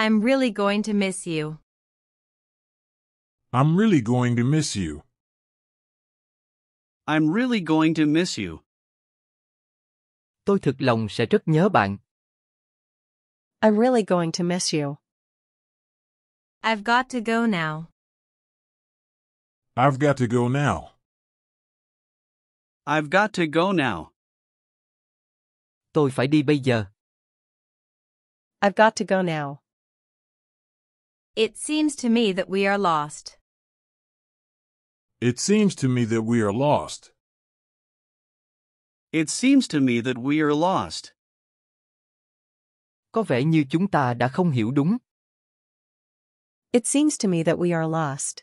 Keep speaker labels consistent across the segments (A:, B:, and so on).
A: I'm really going to miss you.
B: I'm really going to miss you.
C: I'm really going to miss you.
D: Tôi thực lòng sẽ rất nhớ bạn.
E: I'm really going to miss you.
A: I've got to go now.
B: I've got to go now.
C: I've got to go now.
D: Tôi phải đi bây giờ.
E: I've got to go now.
A: It seems to me that we are lost.
B: It seems to me that we are lost.
C: It seems to me that we are lost.
D: Có vẻ như chúng ta đã không hiểu đúng.
E: It seems to me that we are lost.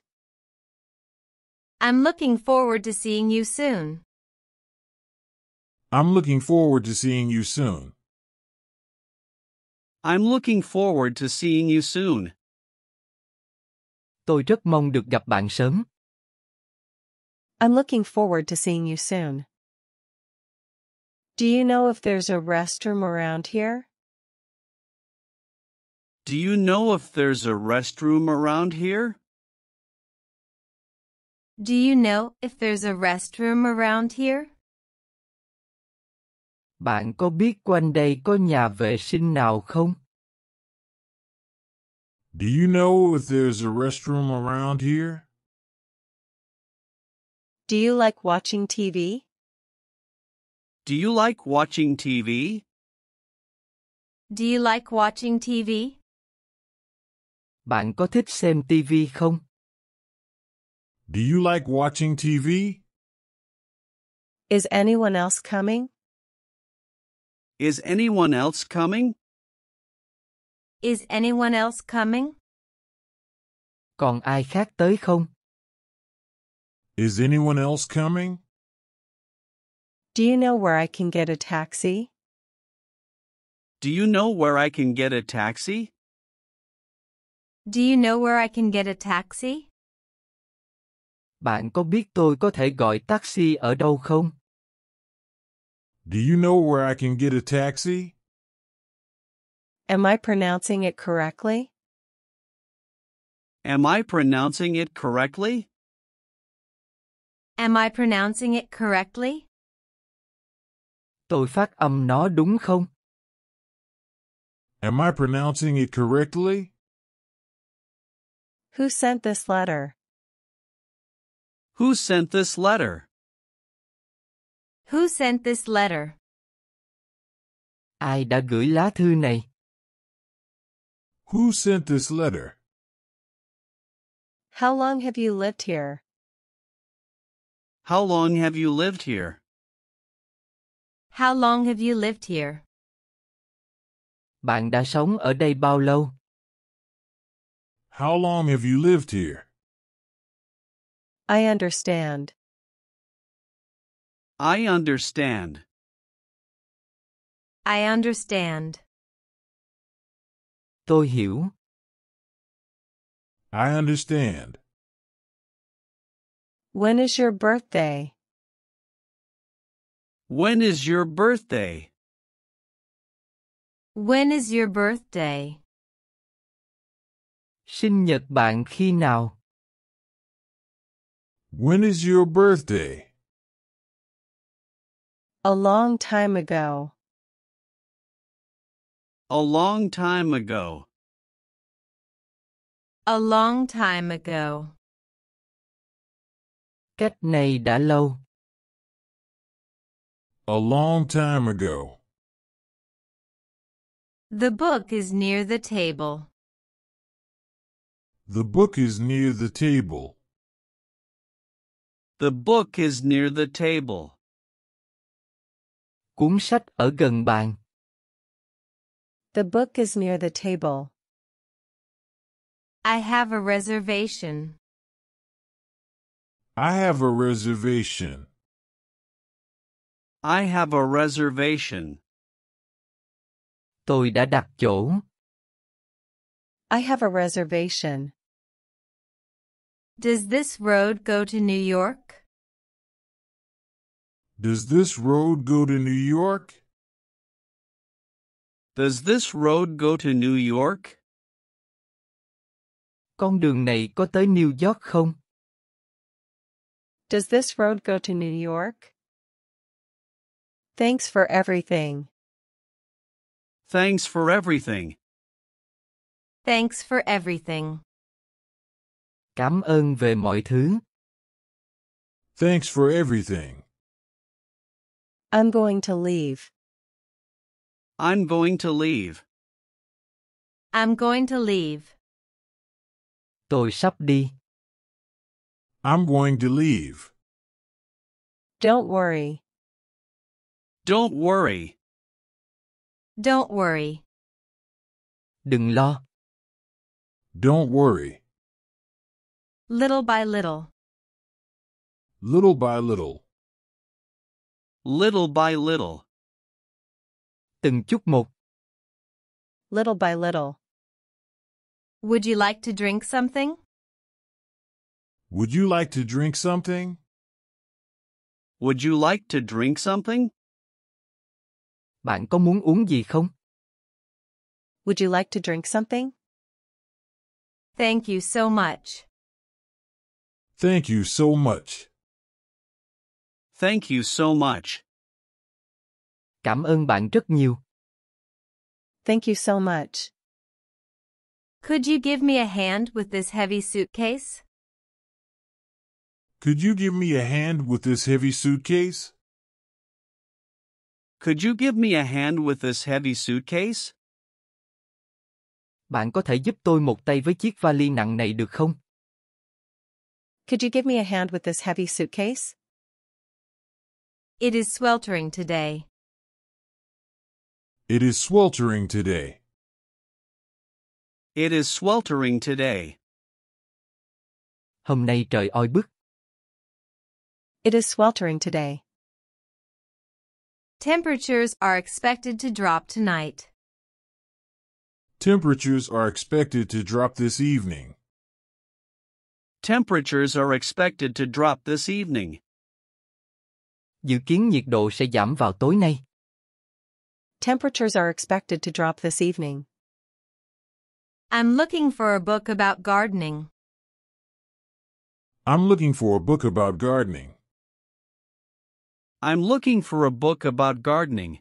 A: I'm looking forward to seeing you soon.
B: I'm looking forward to seeing you soon.
C: I'm looking forward to seeing you soon.
D: Tôi rất mong được gặp bạn sớm.
E: I'm looking forward to seeing you soon. Do you know if there's a restroom around here?
C: Do you know if there's a restroom around here?
A: Do you know if there's a restroom around here?
D: Bạn có biết quanh đây có nhà vệ sinh nào không?
B: Do you know if there's a restroom around here?
E: Do you like watching TV?
C: Do you like watching TV?
A: Do you like watching TV?
D: Bạn có thích xem TV không?
B: Do you like watching TV?
E: Is anyone else coming?
C: Is anyone else coming?
A: Is anyone else coming?
D: Còn ai khác tới không?
B: Is anyone else coming?
E: Do you know where I can get a taxi?
C: Do you know where I can get a taxi?
A: Do you know where I can get a taxi?
D: Bạn có biết tôi có thể gọi taxi ở đâu không?
B: Do you know where I can get a taxi?
E: Am I pronouncing it correctly?
C: Am I pronouncing it correctly?
A: Am I pronouncing it correctly?
D: Tôi phát âm nó đúng không?
B: Am I pronouncing it correctly?
E: Who sent this letter?
C: Who sent this letter?
A: Who sent this letter?
D: Ai đã gửi lá thư này?
B: Who sent this letter?
E: How long have you lived here?
C: How long have you lived here?
A: How long have you lived here?
D: Bạn đã sống ở đây bao lâu?
B: How long have you lived here?
E: I understand.
C: I understand.
A: I understand.
D: Tôi hiểu.
B: I understand.
E: When is your birthday?
C: When is your birthday?
A: When is your birthday?
D: Sinh nhật bạn khi nào?
B: When is your birthday?
E: A long time ago.
C: A long time ago.
A: A long time ago.
D: Cách này đã lâu.
B: A long time ago.
A: The book is near the table.
B: The book is near the table.
C: The book is near the table.
D: Cuốn sách ở gần bàn.
E: The book is near the table.
A: I have a reservation.
B: I have a reservation.
C: I have a reservation.
D: Tôi đã đặt chỗ.
E: I have a reservation.
A: Does this road go to New York?
B: Does this road go to New York?
C: Does this road go to New York?
D: Con đường này có tới New York không?
E: Does this road go to New York? Thanks for everything.
C: Thanks for everything.
A: Thanks for everything.
D: Cảm ơn về mọi thứ.
B: Thanks for everything.
E: I'm going to leave.
C: I'm going to leave.
A: I'm going to leave.
D: Tôi sắp đi.
B: I'm going to leave.
E: Don't worry.
C: Don't worry.
A: Don't worry.
D: Đừng lo.
B: Don't worry.
A: Little by little.
B: Little by little.
C: Little by little.
D: Từng chút một.
E: Little by little.
A: Would you like to drink something?
B: Would you like to drink something?
C: Would you like to drink something?
D: Bạn có muốn uống gì không?
E: Would you like to drink something?
A: Thank you so much.
B: Thank you so much.
C: Thank you so much.
D: Cảm ơn bạn rất nhiều.
E: Thank you so much.
A: Could you give me a hand with this heavy suitcase?
B: Could you give me a hand with this heavy suitcase?
C: Could you give me a hand with this heavy suitcase?
D: Bạn có thể giúp tôi một tay với chiếc vali nặng này được không?
E: Could you give me a hand with this heavy suitcase?
A: It is sweltering today.
B: It is sweltering today.
C: It is sweltering today.
D: Hôm nay trời oi bức.
E: It is sweltering today.
A: Temperatures are expected to drop tonight.
B: Temperatures are expected to drop this evening.
C: Temperatures are expected to drop this evening.
D: Dự kiến nhiệt độ sẽ giảm vào tối nay.
E: Temperatures are expected to drop this evening.
A: I'm looking for a book about gardening.
B: I'm looking for a book about gardening.
C: I'm looking for a book about gardening.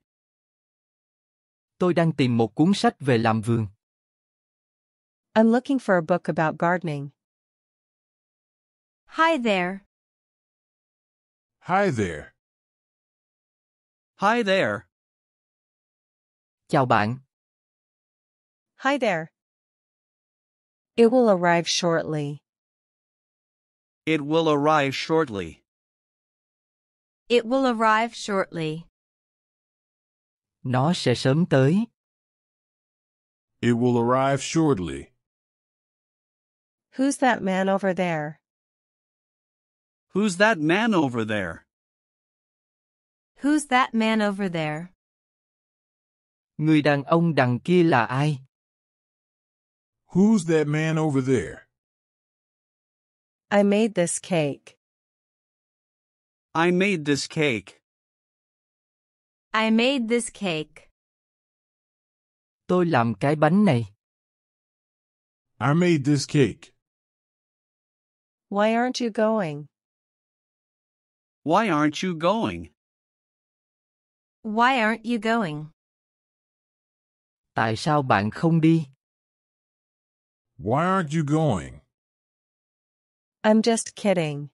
D: Tôi đang tìm một cuốn sách về làm vườn.
E: I'm looking for a book about gardening.
A: Hi there.
B: Hi there.
C: Hi there.
D: Chào bạn.
E: Hi there. It will arrive shortly.
C: It will arrive shortly.
A: It will arrive shortly.
D: Nó sẽ sớm tới.
B: It will arrive shortly.
E: Who's that man over there?
C: Who's that man over there?
A: Who's that man over there?
D: Người đàn ông đằng kia là ai?
B: Who's that man over there?
E: I made this cake.
C: I made this cake.
A: I made this cake.
D: Tôi làm cái bánh này.
B: I made this cake.
E: Why aren't you going?
C: Why aren't you going?
A: Why aren't you going?
D: Tại sao bạn không đi?
B: Why aren't you going?
E: I'm just kidding.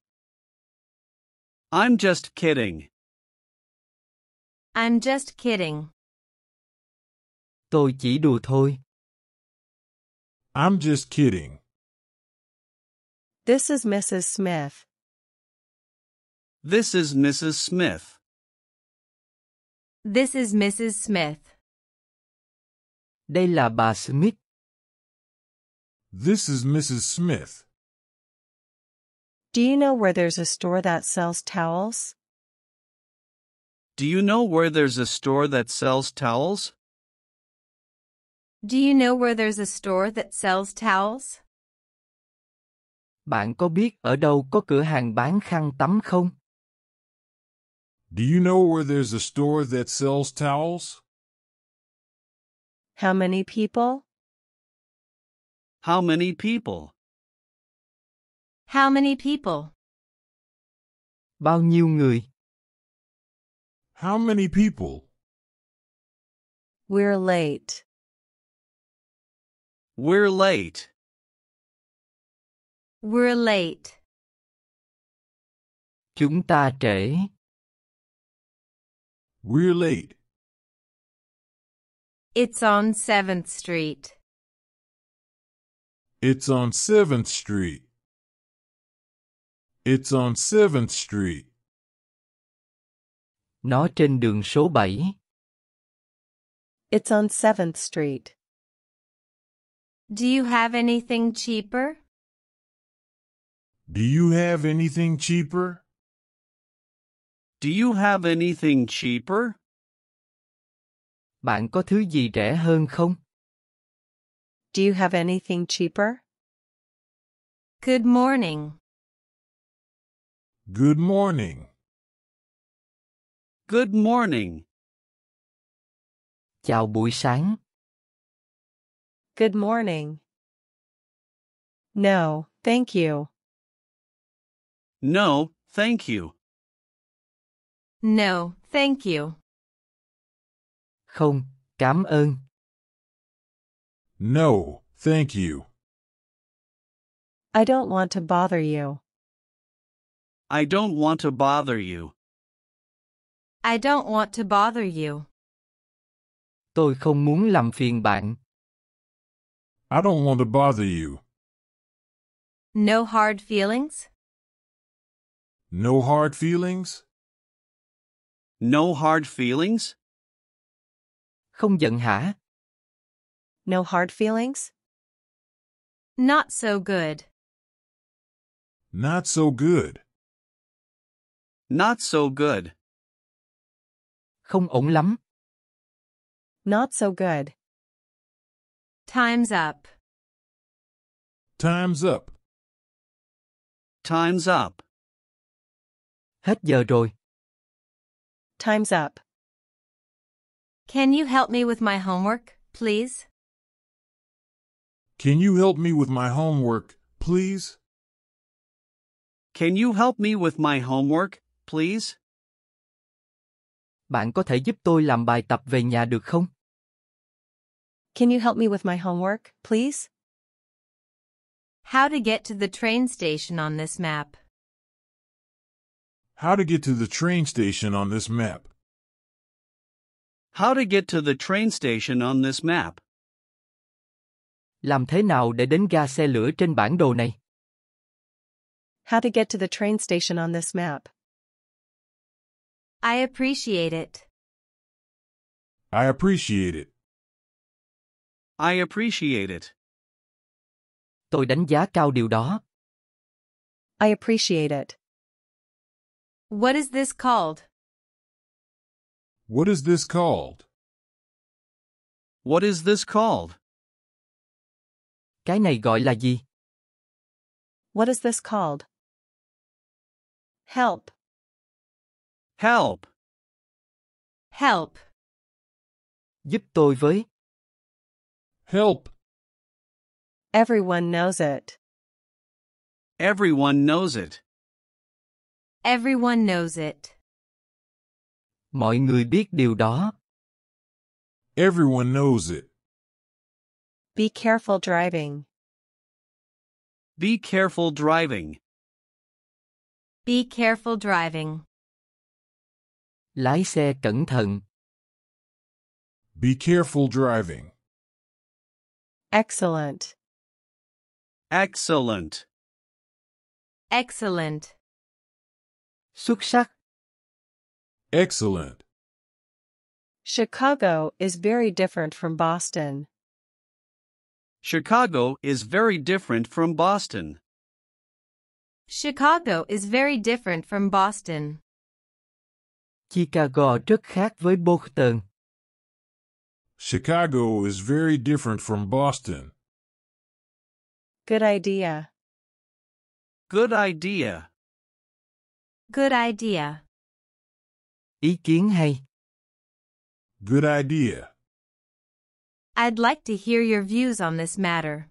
C: I'm just kidding.
A: I'm just kidding.
D: Tôi chỉ đùa thôi.
B: I'm just kidding.
E: This is Mrs. Smith.
C: This is Mrs. Smith.
A: This is Mrs. Smith.
D: Đây là bà Smith.
B: This is Mrs. Smith.
E: Do you know where there's a store that sells towels?
C: Do you know where there's a store that sells towels?
A: Do you know where there's a store that sells towels?
D: Bạn có biết ở đâu có cửa hàng bán khăn tắm không?
B: Do you know where there's a store that sells towels?
E: How many people?
C: How many people?
A: How many people?
D: Bao nhiêu người?
B: How many people?
E: We're late.
C: We're late.
A: We're late.
D: Chúng ta trễ.
B: We're late.
A: It's on 7th Street.
B: It's on 7th Street. It's on 7th Street.
D: Nó trên đường số 7.
E: It's on 7th Street.
A: Do you have anything cheaper?
B: Do you have anything cheaper?
C: Do you have anything cheaper?
D: Bạn có thứ gì rẻ hơn không?
E: Do you have anything cheaper?
A: Good morning.
B: Good morning.
C: Good morning.
D: Chào buổi sáng.
E: Good morning. No, thank you.
C: No, thank you.
A: No, thank you.
D: Không, cảm ơn.
B: No, thank you.
E: I don't want to bother you.
C: I don't want to bother you.
A: I don't want to bother you.
D: Tôi không muốn làm phiền bạn.
B: I don't want to bother you.
A: No hard feelings?
B: No hard feelings?
C: No hard feelings?
D: Không giận hả?
E: No hard feelings?
A: Not so good.
B: Not so good.
C: Not so good.
D: Không ổn lắm.
E: Not so good.
A: Time's up.
B: Time's up.
C: Time's up.
D: Hết giờ rồi.
E: Time's up.
A: Can you help me with my homework, please?
B: Can you help me with my homework, please?
C: Can you help me with my homework, please?
D: Bạn có thể giúp tôi làm bài tập về nhà được không?
E: Can you help me with my homework, please?
A: How to get to the train station on this map.
B: How to get to the train station on this map.
C: How to get to the train station on this map.
D: Làm thế nào để đến ga xe lửa trên bản đồ này?
E: How to get to the train station on this map.
A: I appreciate it.
B: I appreciate it.
C: I appreciate it.
D: Tôi đánh giá cao điều đó.
E: I appreciate it.
A: What is this called?
B: What is this called?
C: What is this called?
D: Cái này gọi là gì?
E: What is this called? Help.
C: Help.
A: Help.
D: Giúp tôi với.
B: Help.
E: Everyone knows it.
C: Everyone knows it.
A: Everyone knows it.
D: Mọi người biết điều đó.
B: Everyone knows it.
E: Be careful driving.
C: Be careful driving.
A: Be careful driving.
D: Lái xe cẩn thận.
B: Be careful driving.
E: Excellent.
C: Excellent.
A: Excellent.
D: Xuất sắc.
B: Excellent.
E: Chicago is very different from Boston.
C: Chicago is very different from Boston.
A: Chicago is very different from Boston.
D: Chicago rất khác với Boston.
B: Chicago is very different from Boston.
E: Good idea.
C: Good idea.
A: Good idea.
D: Ý kiến hay.
B: Good idea.
A: I'd like to hear your views on this matter.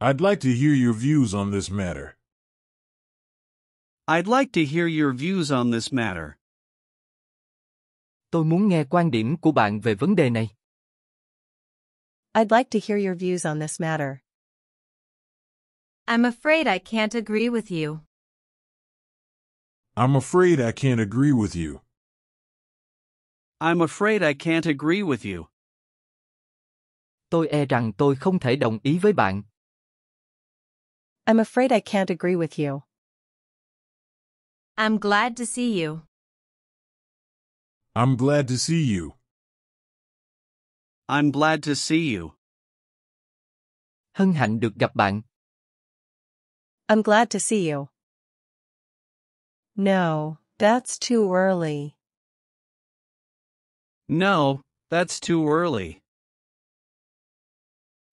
B: I'd like to hear your views on this matter.
C: I'd like to hear your views on this matter.
D: Tôi muốn nghe quan điểm của bạn về vấn đề này.
E: I'd like to hear your views on this matter.
A: I'm afraid I can't agree with you.
B: I'm afraid I can't agree with you.
C: I'm afraid I can't agree with you.
D: Tôi e rằng tôi không thể đồng ý với bạn.
E: I'm afraid I can't agree with you.
A: I'm glad to see you.
B: I'm glad to see you.
C: I'm glad to see you.
D: Hân hạnh được gặp bạn.
E: I'm glad to see you. No, that's too early.
C: No, that's too early.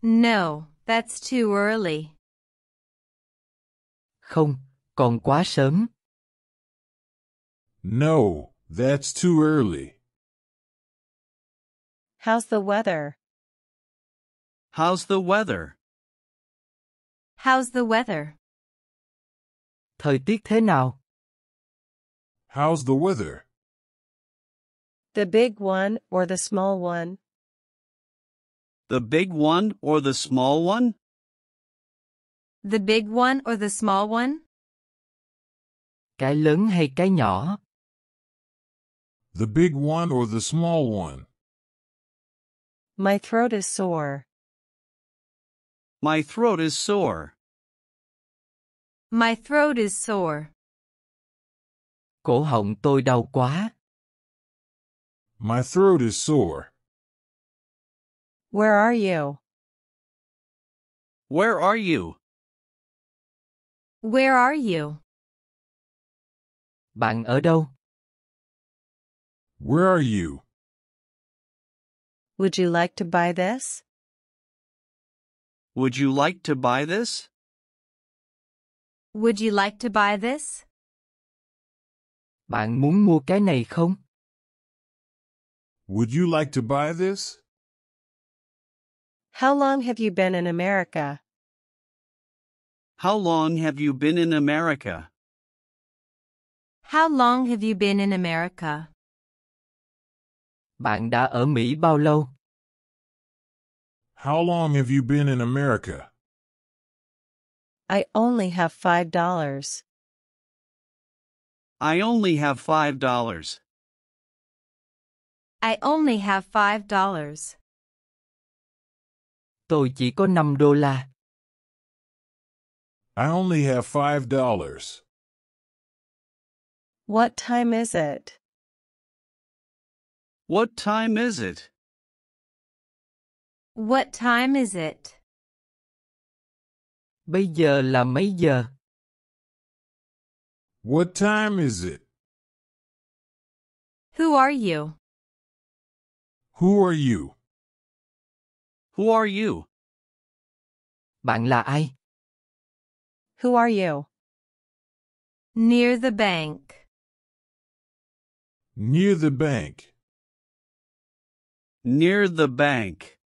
A: No, that's too early.
D: Không, còn quá sớm.
B: No, that's too early.
E: How's the weather?
C: How's the weather?
A: How's the weather?
D: Thời tiết thế nào?
B: How's the weather?
E: The big one or the small one?
C: The big one or the small one?
A: The big one or the small one?
D: Cái lớn hay cái nhỏ?
B: The big one or the small one?
E: My throat is sore.
C: My throat is sore.
A: My throat is sore.
D: Cổ họng tôi đau quá.
B: My throat is sore.
E: Where are you?
C: Where are you?
A: Where are you?
D: Bạn ở đâu?
B: Where are you?
E: Would you like to buy this?
C: Would you like to buy this?
A: Would you like to buy this?
D: Bạn muốn mua cái này không?
B: Would you like to buy this?
E: How long have you been in America?
C: How long have you been in America?
A: How long have you been in America?
D: Bạn đã ở Mỹ bao lâu?
B: How long have you been in America?
E: I only have five dollars.
C: I only have five dollars.
A: I only have five dollars.
D: Tôi chỉ có 5 đô la.
B: I only have five dollars.
E: What time is it?
C: What time is it?
A: What time is it?
D: Bây giờ là mấy giờ?
B: What time is it?
A: Who are you?
B: Who are you?
C: Who are you?
D: Bạn là ai?
E: Who are you?
A: Near the bank.
B: Near the bank.
C: Near the bank.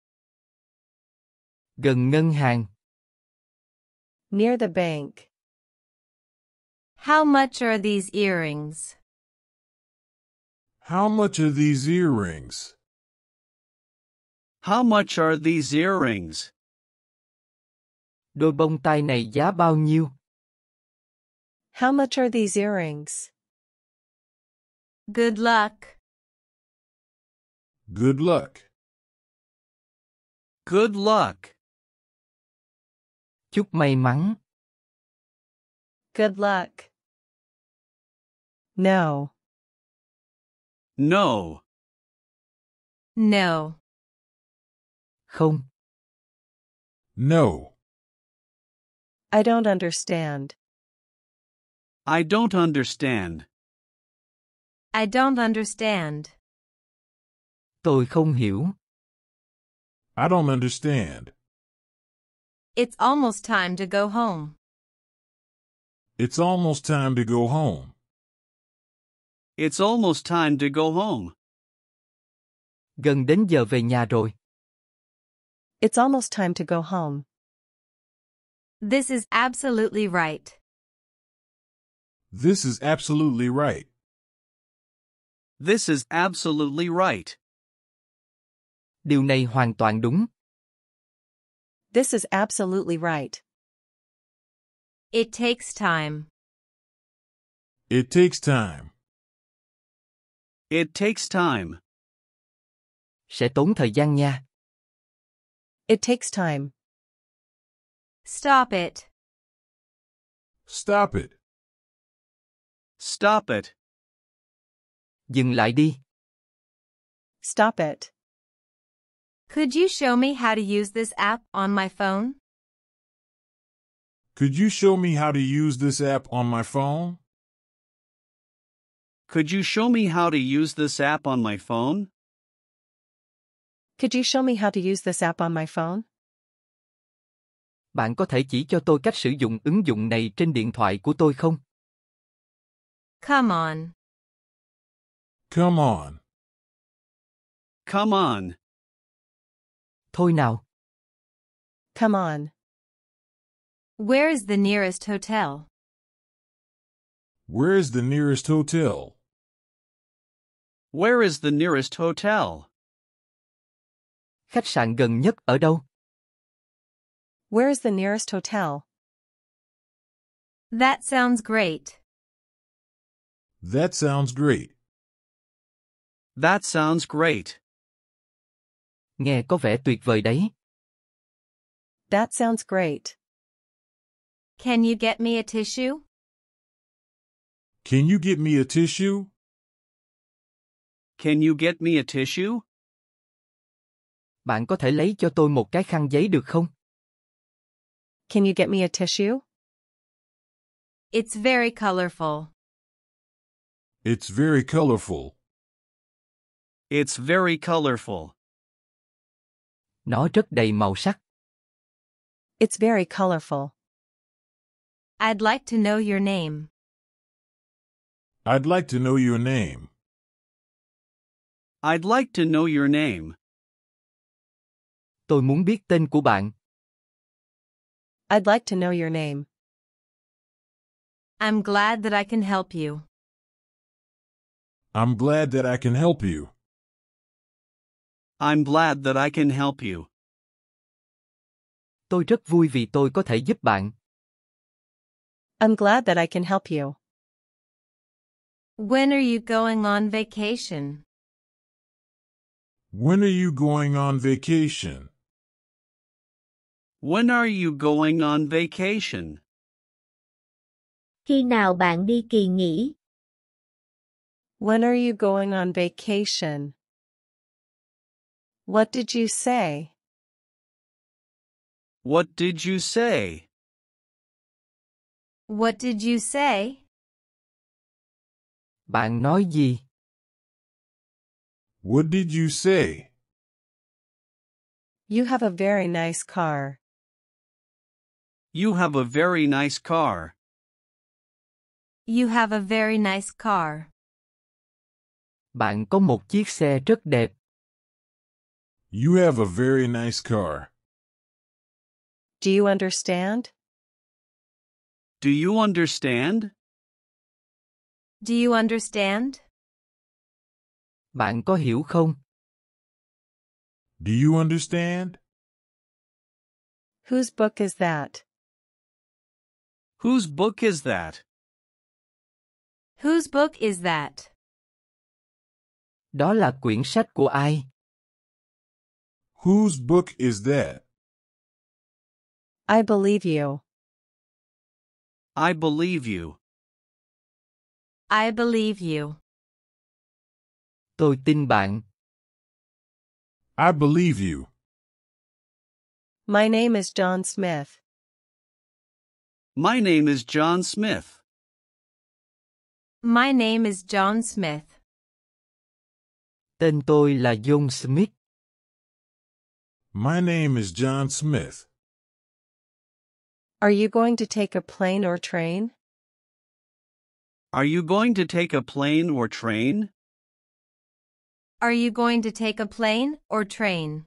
D: Gần ngân hàng.
E: Near the bank.
A: How much are these earrings?
B: How much are these earrings?
C: How much are these earrings?
D: Đôi bông tai này giá bao nhiêu?
E: How much are these earrings?
A: Good luck.
B: Good luck.
C: Good luck.
D: Chúc may mắn.
E: Good luck. No.
C: No.
A: No.
D: Không,
B: No.
E: I don't understand.
C: I don't understand.
A: I don't understand.
D: tôi không hiểu.
B: I don't understand.
A: It's almost time to go home.
B: It's almost time to go home.
C: It's almost time to go home.
D: Gần đến giờ về nhà rồi.
E: It's almost time to go home.
A: This is absolutely right.
B: This is absolutely right.
C: This is absolutely right.
D: Điều này hoàn toàn đúng.
E: This is absolutely right.
A: It takes time.
B: It takes time.
C: It takes time.
D: Sẽ tốn thời gian nha.
E: It takes time.
A: Stop it.
B: Stop it.
C: Stop it.
D: Dừng lại đi.
E: Stop it.
A: Could you show me how to use this app on my phone?
B: Could you show me how to use this app on my phone?
C: Could you show me how to use this app on my phone?
E: Could you show me how to use this app on my phone?
D: Bạn có thể chỉ cho tôi cách sử dụng ứng dụng này trên điện thoại của tôi không?
A: Come on.
B: Come on.
C: Come on.
D: Thôi nào.
E: Come on.
A: Where is the nearest hotel?
B: Where is the nearest hotel?
C: Where is the nearest hotel?
D: Khách sạn gần nhất ở đâu?
E: Where is the nearest hotel?
A: That sounds great.
B: That sounds great.
C: That sounds great.
D: Nghe có vẻ tuyệt vời đấy.
E: That sounds great.
A: Can you get me a tissue?
B: Can you get me a tissue?
C: Can you get me a tissue?
D: Bạn có thể lấy cho tôi một cái khăn giấy được không?
E: Can you get me a tissue?
A: It's very colorful.
B: It's very colorful.
C: It's very colorful.
D: Nó rất đầy màu sắc.
E: It's very colorful.
A: I'd like to know your name.
B: I'd like to know your name.
C: I'd like to know your name.
D: Tôi muốn biết tên của bạn.
E: I'd like to know your name.
A: I'm glad that I can help you.
B: I'm glad that I can help you.
C: I'm glad that I can help you.
D: Tôi rất vui vì tôi có thể giúp bạn.
E: I'm glad that I can help you.
A: When are you going on vacation?
B: When are you going on vacation?
C: When are you going on vacation?
F: Khi nào bạn đi kỳ nghỉ?
E: When are you going on vacation? What did you say?
C: What did you say?
A: What did you say?
D: Bạn nói gì?
B: What did you say?
E: You have a very nice car.
C: You have a very nice car.
A: You have a very nice car.
D: Bạn có một chiếc xe rất đẹp.
B: You have a very nice car.
E: Do you understand?
C: Do you understand?
A: Do you understand?
D: Bạn có hiểu không?
B: Do you understand?
E: Whose book is that?
C: Whose book is that?
A: Whose book is that?
D: Đó là quyển sách của ai?
B: Whose book is that?
E: I believe you.
C: I believe you.
A: I believe you.
D: Tôi tin bạn.
B: I believe you.
E: My name is John Smith.
C: My name is John Smith.
A: My name is John Smith.
D: Tên tôi là John Smith.
B: My name is John Smith.
E: Are you going to take a plane or train?
C: Are you going to take a plane or train?
A: Are you going to take a plane or train?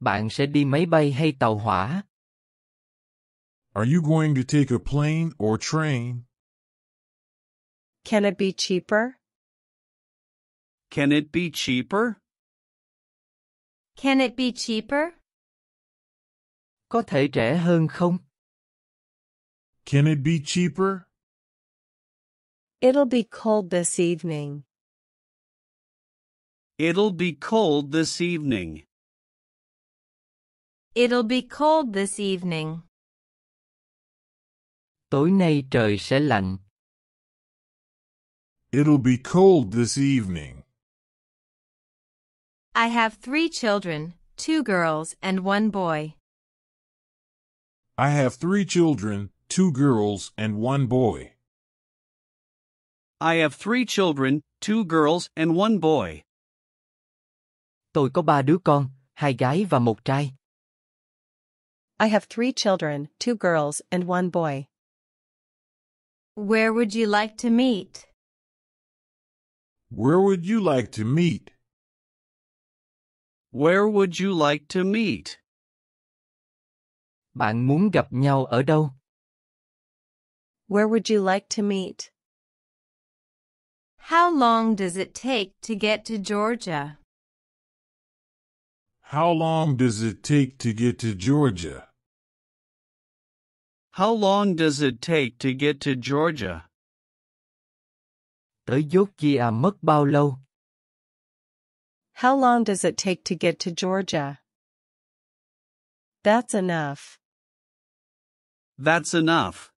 D: Bạn sẽ đi máy bay hay tàu hỏa?
B: Are you going to take a plane or train?
E: Can it be cheaper?
C: Can it be cheaper?
A: Can it be cheaper?
D: Có thể rẻ hơn không?
B: Can it be cheaper?
E: It'll be cold this evening.
C: It'll be cold this evening.
A: It'll be cold this evening.
D: Tối nay trời sẽ lạnh.
B: It'll be cold this evening.
A: I have three children, two girls and one boy.
B: I have three children, two girls and one boy.
C: I have three children, two girls and one boy.
D: Tôi có ba đứa con, hai gái và một trai.
E: I have three children, two girls and one boy.
A: Where would you like to meet?
B: Where would you like to meet?
C: Where would you like to meet?
D: Bạn muốn gặp nhau ở đâu?
E: Where would you like to meet?
A: How long does it take to get to Georgia?
B: How long does it take to get to Georgia?
C: How long does it take to get to Georgia?
D: Tới Georgia mất bao lâu?
E: How long does it take to get to Georgia? That's enough.
C: That's enough.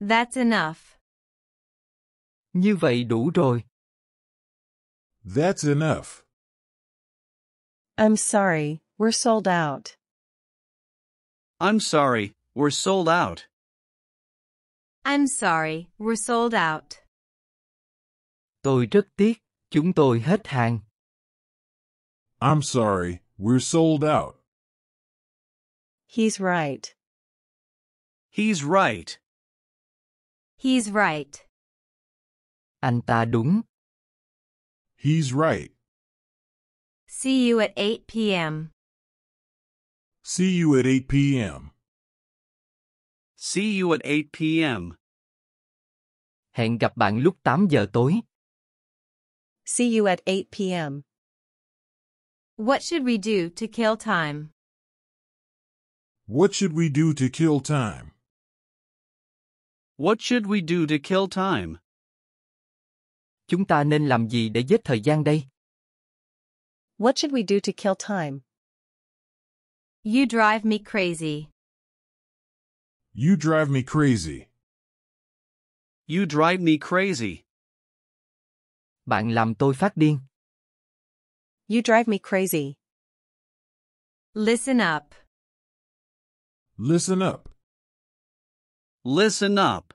A: That's enough.
D: Như vậy đủ rồi.
B: That's enough.
E: I'm sorry, we're sold out.
C: I'm sorry, we're sold out.
A: I'm sorry, we're sold out.
D: Tôi rất tiếc, chúng tôi hết hàng.
B: I'm sorry, we're sold out.
E: He's right.
C: He's right.
A: He's right.
D: Anh ta đúng.
B: He's right.
A: See you at 8 p.m.
B: See you at 8 p.m.
C: See you at 8 p.m.
D: Hẹn gặp bạn lúc 8 giờ tối.
E: See you at 8 p.m.
A: What should we do to kill time?
B: What should we do to kill time?
C: What should we do to kill time?
D: Chúng ta nên làm gì để giết thời gian đây?
E: What should we do to kill time?
A: You drive me crazy.
B: You drive me crazy.
C: You drive me crazy.
D: Bạn làm tôi phát điên.
E: You drive me crazy.
A: Listen up.
B: Listen up.
C: Listen up.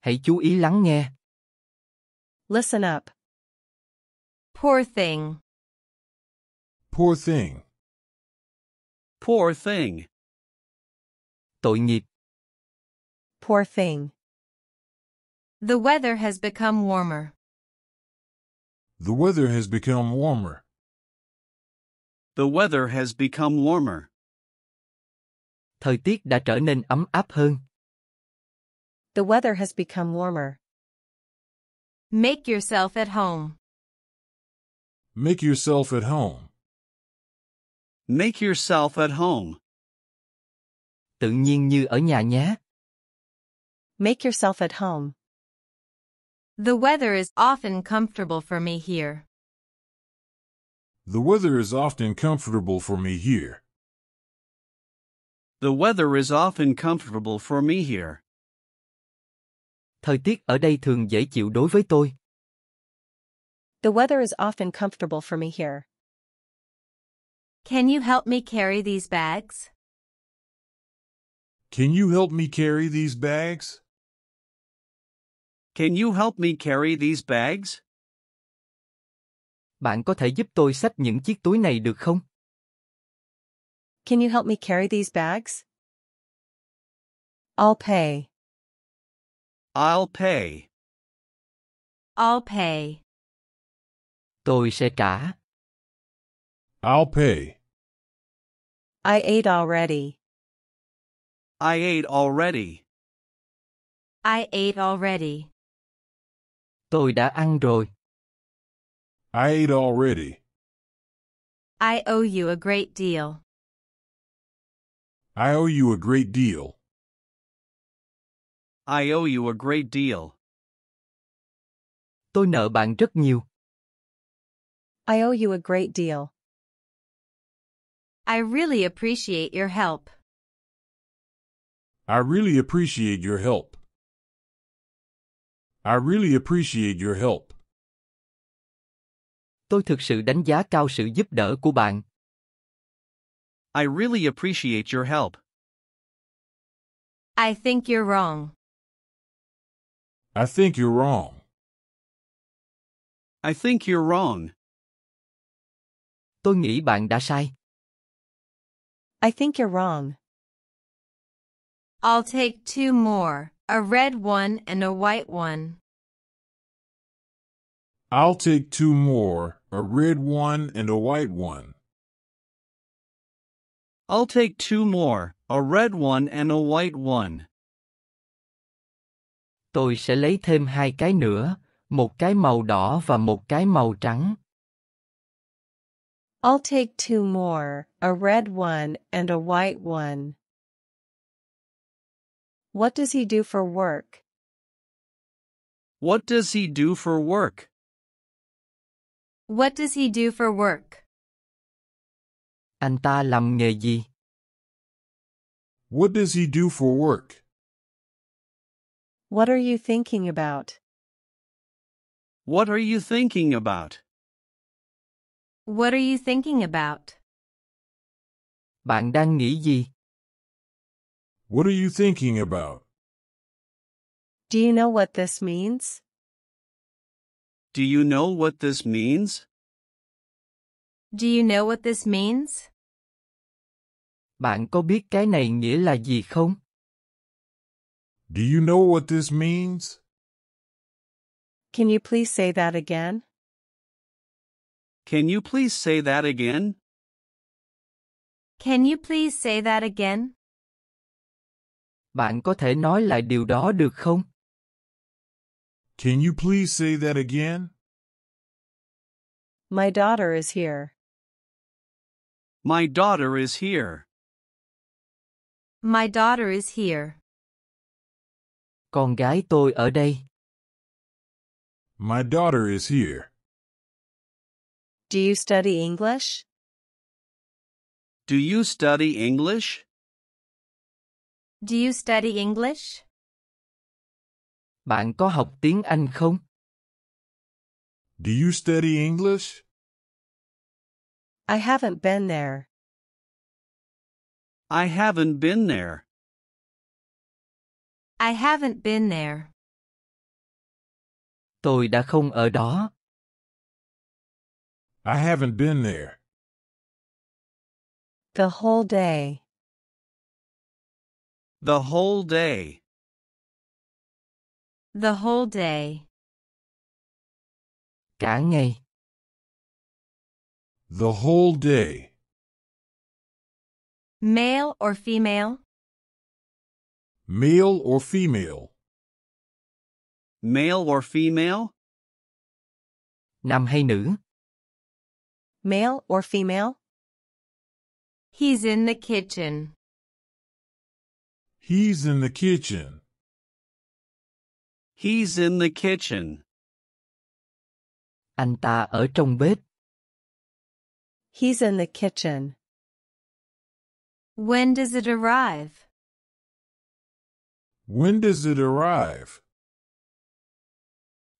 D: Hãy chú ý lắng nghe.
E: Listen up.
A: Poor thing.
B: Poor thing.
C: Poor thing.
D: Tội nghiệp.
E: Poor thing.
A: The weather has become warmer.
B: The weather has become warmer.
C: The weather has become warmer.
D: Thời tiết đã trở nên ấm áp hơn.
E: The weather has become warmer.
A: Make yourself at home.
B: Make yourself at home.
C: Make yourself at home.
D: Tự nhiên như ở nhà nhé.
E: Make yourself at home.
A: The weather is often comfortable for me here.
B: The weather is often comfortable for me here.
C: The weather is often comfortable for me here.
D: Thời tiết ở đây thường dễ chịu đối với tôi.
E: The weather is often comfortable for me here.
A: Can you help me carry these bags?
B: Can you help me carry these bags?
C: Can you help me carry these bags?
D: Bạn có thể giúp tôi xách những chiếc túi này được không?
E: Can you help me carry these bags? I'll pay.
C: I'll pay.
A: I'll pay.
D: Tôi sẽ trả.
B: I'll pay.
E: I ate already.
C: I ate already.
A: I ate already.
D: Tôi đã ăn rồi.
B: I ate already.
A: I owe you a great deal.
B: I owe you a great deal.
C: I owe you a great deal.
D: Tôi nợ bạn rất nhiều.
E: I owe you a great deal.
A: I really appreciate your help.
B: I really appreciate your help. I really appreciate your help.
D: Tôi thực sự đánh giá cao sự giúp đỡ của bạn.
C: I really appreciate your help.
A: I think you're wrong.
B: I think you're wrong.
C: I think you're wrong.
D: Tôi nghĩ bạn đã sai.
E: I think you're wrong.
A: I'll take two more, a red one and a white one.
B: I'll take two more, a red one and a white one.
C: I'll take two more, a red one and a white one.
D: Tôi sẽ lấy thêm hai cái nữa, một cái màu đỏ và một cái màu trắng.
E: I'll take two more, a red one and a white one. What does he do for work?
C: What does he do for work?
A: What does he do for work?
D: Anh ta làm nghề gì?
B: What does he do for work?
E: What are you thinking about?
C: What are you thinking about?
A: What are you thinking about?
D: Bạn đang nghĩ gì?
B: What are you thinking about?
E: Do you know what this means?
C: Do you know what this means?
A: Do you know what this means?
D: Bạn có biết cái này nghĩa là gì không?
B: Do you know what this means?
E: Can you please say that again?
C: Can you please say that again?
A: Can you please say that again?
D: Bạn có thể nói lại điều đó được không?
B: Can you please say that again?
E: My daughter is here.
C: My daughter is here.
A: My daughter is here.
D: Con gái tôi ở đây.
B: My daughter is here.
E: Do you study English?
C: Do you study English?
A: Do you study English?
D: Bạn có học tiếng Anh không?
B: Do you study English?
E: I haven't been there.
C: I haven't been there.
A: I haven't been there.
D: Tôi đã không ở đó.
B: I haven't been there.
E: The whole day.
C: The whole day.
A: The whole day.
D: Cả ngày.
B: The whole day.
A: Male or female?
B: Male or female?
C: Male or female?
D: Nam hay nữ?
E: Male or female?
A: He's in the kitchen.
B: He's in the kitchen.
C: He's in the kitchen.
D: Anh ta ở trong bếp.
E: He's in the kitchen.
A: When does it arrive?
B: When does it arrive?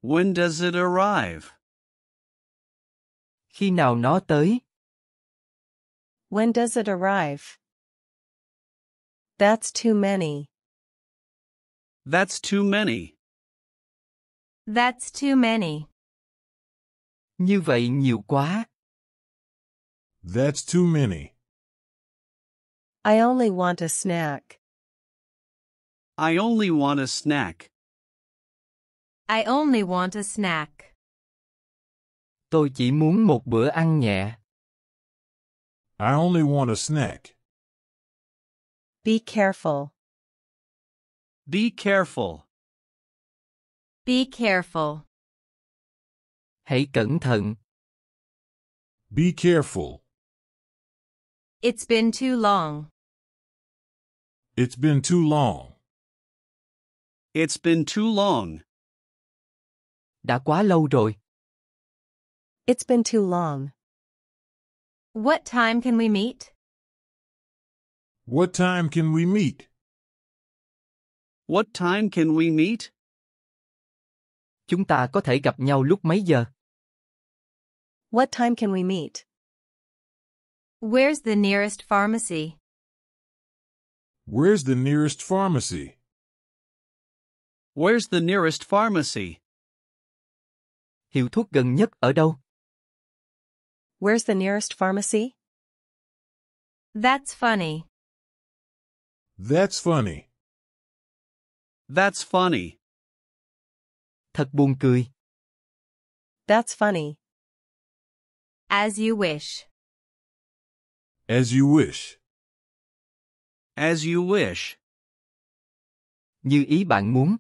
C: When does it arrive?
D: Khi nào nó tới?
E: When does it arrive? That's too many.
C: That's too many.
A: That's too many.
D: Như vậy nhiều quá.
B: That's too many.
E: I only want a snack.
C: I only want a snack.
A: I only want a snack.
D: Tôi chỉ muốn một bữa ăn nhẹ.
B: I only want a snack.
E: Be careful.
C: Be careful.
A: Be careful.
D: Hãy cẩn thận.
B: Be careful.
A: It's been too long.
B: It's been too long.
C: It's been too long.
D: Đã quá lâu rồi.
E: It's been too long.
A: What time can we meet?
B: What time can we meet?
C: What time can we meet?
D: Chúng ta có thể gặp nhau lúc mấy giờ?
E: What time can we meet?
A: Where's the nearest pharmacy?
B: Where's the nearest pharmacy?
C: Where's the nearest pharmacy?
D: Hiệu thuốc gần nhất ở đâu?
E: Where's the nearest pharmacy?
A: That's funny.
B: That's funny.
C: That's funny.
D: Thật buồn cười.
E: That's funny.
A: As you wish.
B: As you wish.
C: As you wish.
D: Như ý bạn muốn.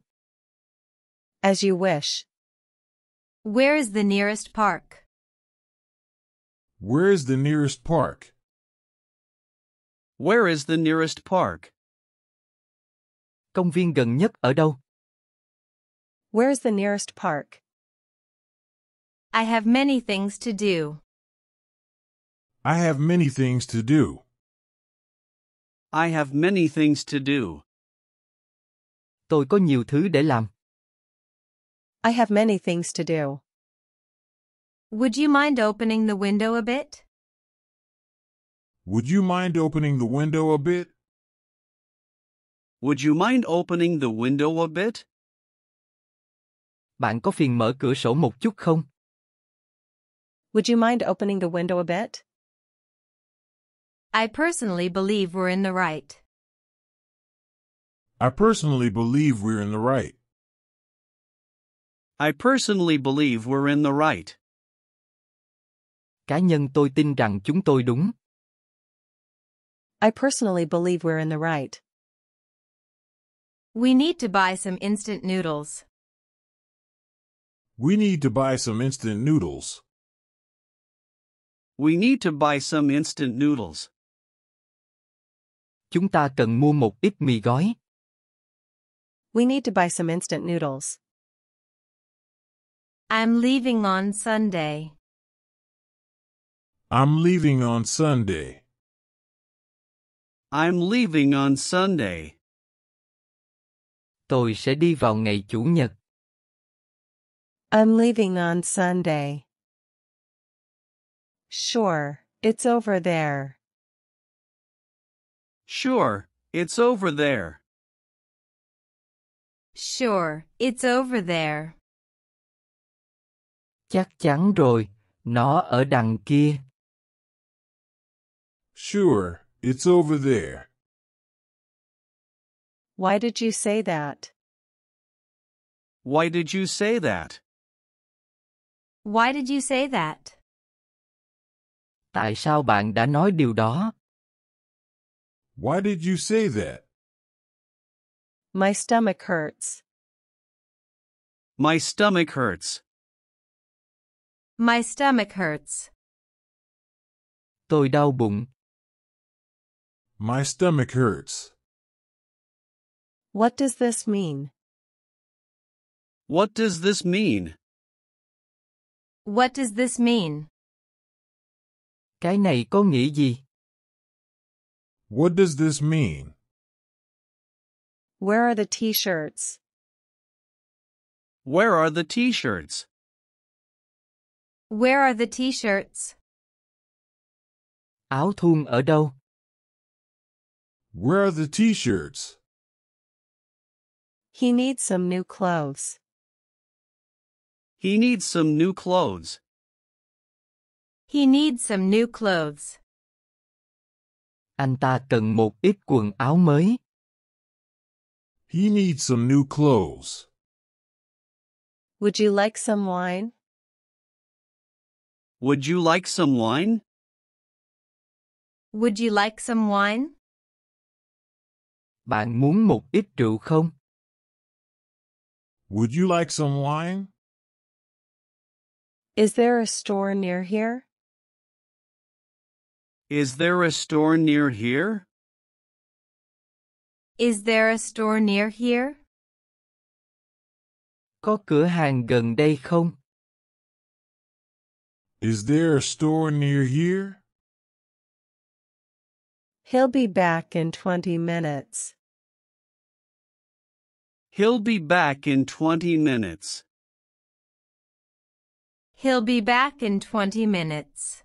E: As you wish.
A: Where is the nearest park?
B: Where's the nearest park?
C: Where is the nearest park?
D: Công viên gần nhất ở đâu?
E: Where's the nearest park?
A: I have many things to do.
B: I have many things to do.
C: I have many things to do.
D: Tôi có nhiều thứ để làm.
E: I have many things to do.
A: Would you mind opening the window a bit?
B: Would you mind opening the window a bit?
C: Would you mind opening the window a bit?
D: Bạn có phiền mở cửa sổ một chút không?
E: Would you mind opening the window a bit?
A: I personally believe we're in the right.
B: I personally believe we're in the right.
C: I personally believe we're in the right.
D: Cá nhân tôi tin rằng chúng tôi đúng.
E: I personally believe we're in the right.
A: We need to buy some instant noodles.
B: We need to buy some instant noodles.
C: We need to buy some instant noodles.
D: Chúng ta cần mua một ít mì gói.
E: We need to buy some instant noodles.
A: I'm leaving on Sunday.
B: I'm leaving on Sunday.
C: I'm leaving on Sunday.
D: Tôi sẽ đi vào ngày Chủ nhật.
E: I'm leaving on Sunday. Sure, it's over there.
C: Sure, it's over there.
A: Sure, it's over there.
D: Chắc chắn rồi, nó ở đằng kia.
B: Sure, it's over there.
E: Why did you say that?
C: Why did you say that?
A: Why did you say that?
D: Tại sao bạn đã nói điều đó?
B: Why did you say that?
E: My stomach hurts.
C: My stomach hurts.
A: My stomach hurts.
D: Tôi đau bụng.
B: My stomach hurts.
E: What does this mean?
C: What does this mean?
A: What does this mean?
D: Cái này có nghĩa gì?
B: What does this mean?
E: Where are the t-shirts?
C: Where are the t-shirts?
A: Where are the t-shirts?
D: Áo thun ở đâu?
B: Where are the t-shirts?
E: He needs some new clothes.
C: He needs some new clothes.
A: He needs some new clothes.
D: Anh ta cần một ít quần áo mới.
B: He needs some new clothes.
E: Would you like some wine?
C: Would you like some wine?
A: Would you like some wine?
D: Bạn muốn một ít rượu không?
B: Would you like some wine?
E: Is there a store near here?
C: Is there a store near here?
A: Is there a store near here?
D: Có cửa hàng gần đây không?
B: Is there a store near here?
E: He'll be back in 20 minutes.
C: He'll be back in 20 minutes.
A: He'll be back in 20 minutes.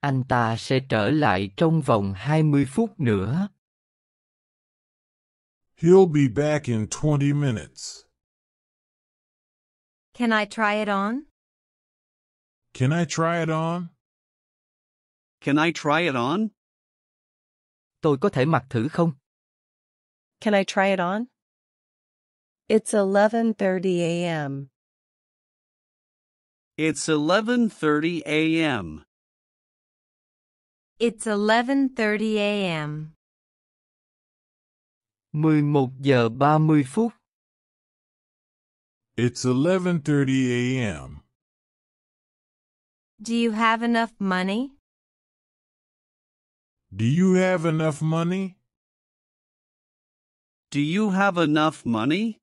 D: Anh ta sẽ trở lại trong vòng 20 phút nữa.
B: He'll be back in 20 minutes.
A: Can I try it on?
B: Can I try it on?
C: Can I try it on?
D: Tôi có thể mặc thử không?
E: Can I try it on? It's 11:30 a.m.
C: It's 11:30 a.m.
A: It's 11:30 a.m.
D: 11 giờ 30 phút.
B: It's 11:30 a.m.
A: Do you have enough money?
B: Do you have enough money?
C: Do you have enough money?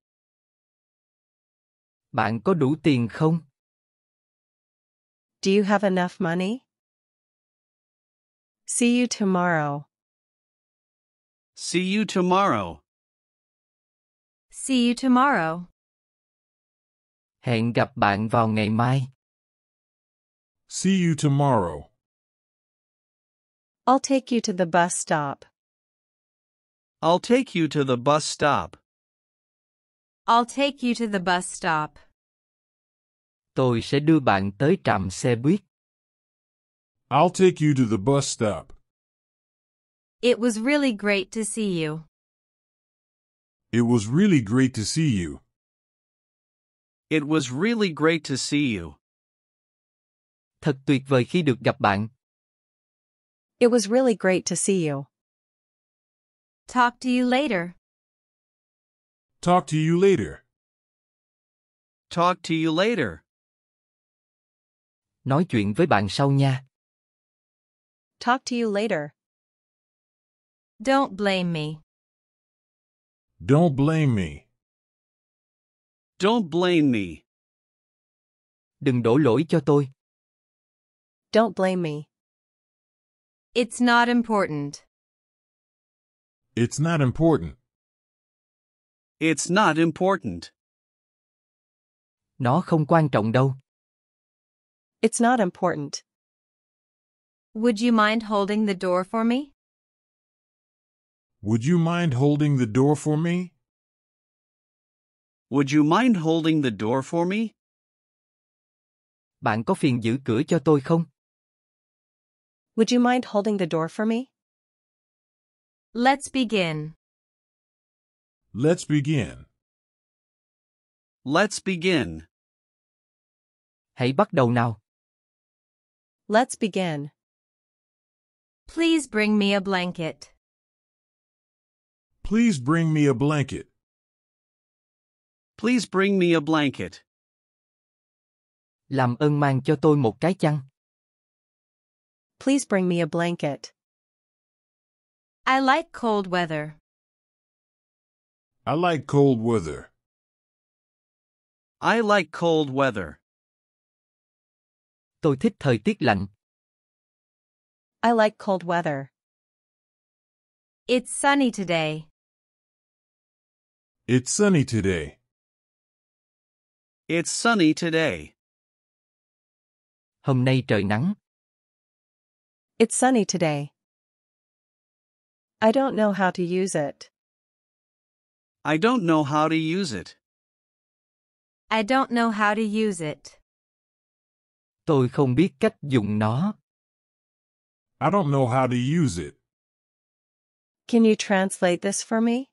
D: Bạn có đủ tiền không?
E: Do you have enough money? See you tomorrow.
C: See you tomorrow.
A: See you tomorrow.
D: Hẹn gặp bạn vào ngày mai.
B: See you tomorrow.
E: I'll take you to the bus stop.
C: I'll take you to the bus stop.
A: I'll take you to the bus stop.
D: Tôi sẽ đưa bạn tới trạm xe buýt.
B: I'll take you to the bus stop.
A: It was really great to see you.
B: It was really great to see you.
C: It was really great to see you.
D: Thật tuyệt vời khi được gặp bạn.
E: It was really great to see you.
A: Talk to you later.
B: Talk to you later.
C: Talk to you later.
D: Nói chuyện với bạn sau nha.
E: Talk to you later.
A: Don't blame me.
B: Don't blame me.
C: Don't blame me.
D: Đừng đổ lỗi cho tôi.
E: Don't blame me.
A: It's not important.
B: It's not important.
C: It's not important.
D: Nó không quan trọng đâu.
E: It's not important.
A: Would you mind holding the door for me?
B: Would you mind holding the door for me?
C: Would you mind holding the door for me?
D: Bạn có phiền giữ cửa cho tôi không?
E: Would you mind holding the door for me?
A: Let's begin.
B: Let's begin.
C: Let's begin.
D: Hãy bắt đầu nào.
E: Let's begin.
A: Please bring me a blanket.
B: Please bring me a blanket.
C: Please bring me a blanket.
D: Làm ơn mang cho tôi một cái chăn.
E: Please bring me a blanket.
A: I like cold weather.
B: I like cold weather.
C: I like cold weather.
D: Tôi thích thời tiết lạnh.
E: I like cold weather.
A: It's sunny today.
B: It's sunny today.
C: It's sunny today.
D: Hôm nay trời nắng.
E: It's sunny today. I don't know how to use it.
C: I don't know how to use it.
A: I don't know how to use it.
D: Tôi không biết cách dùng nó.
B: I don't know how to use it.
E: Can you translate this for me?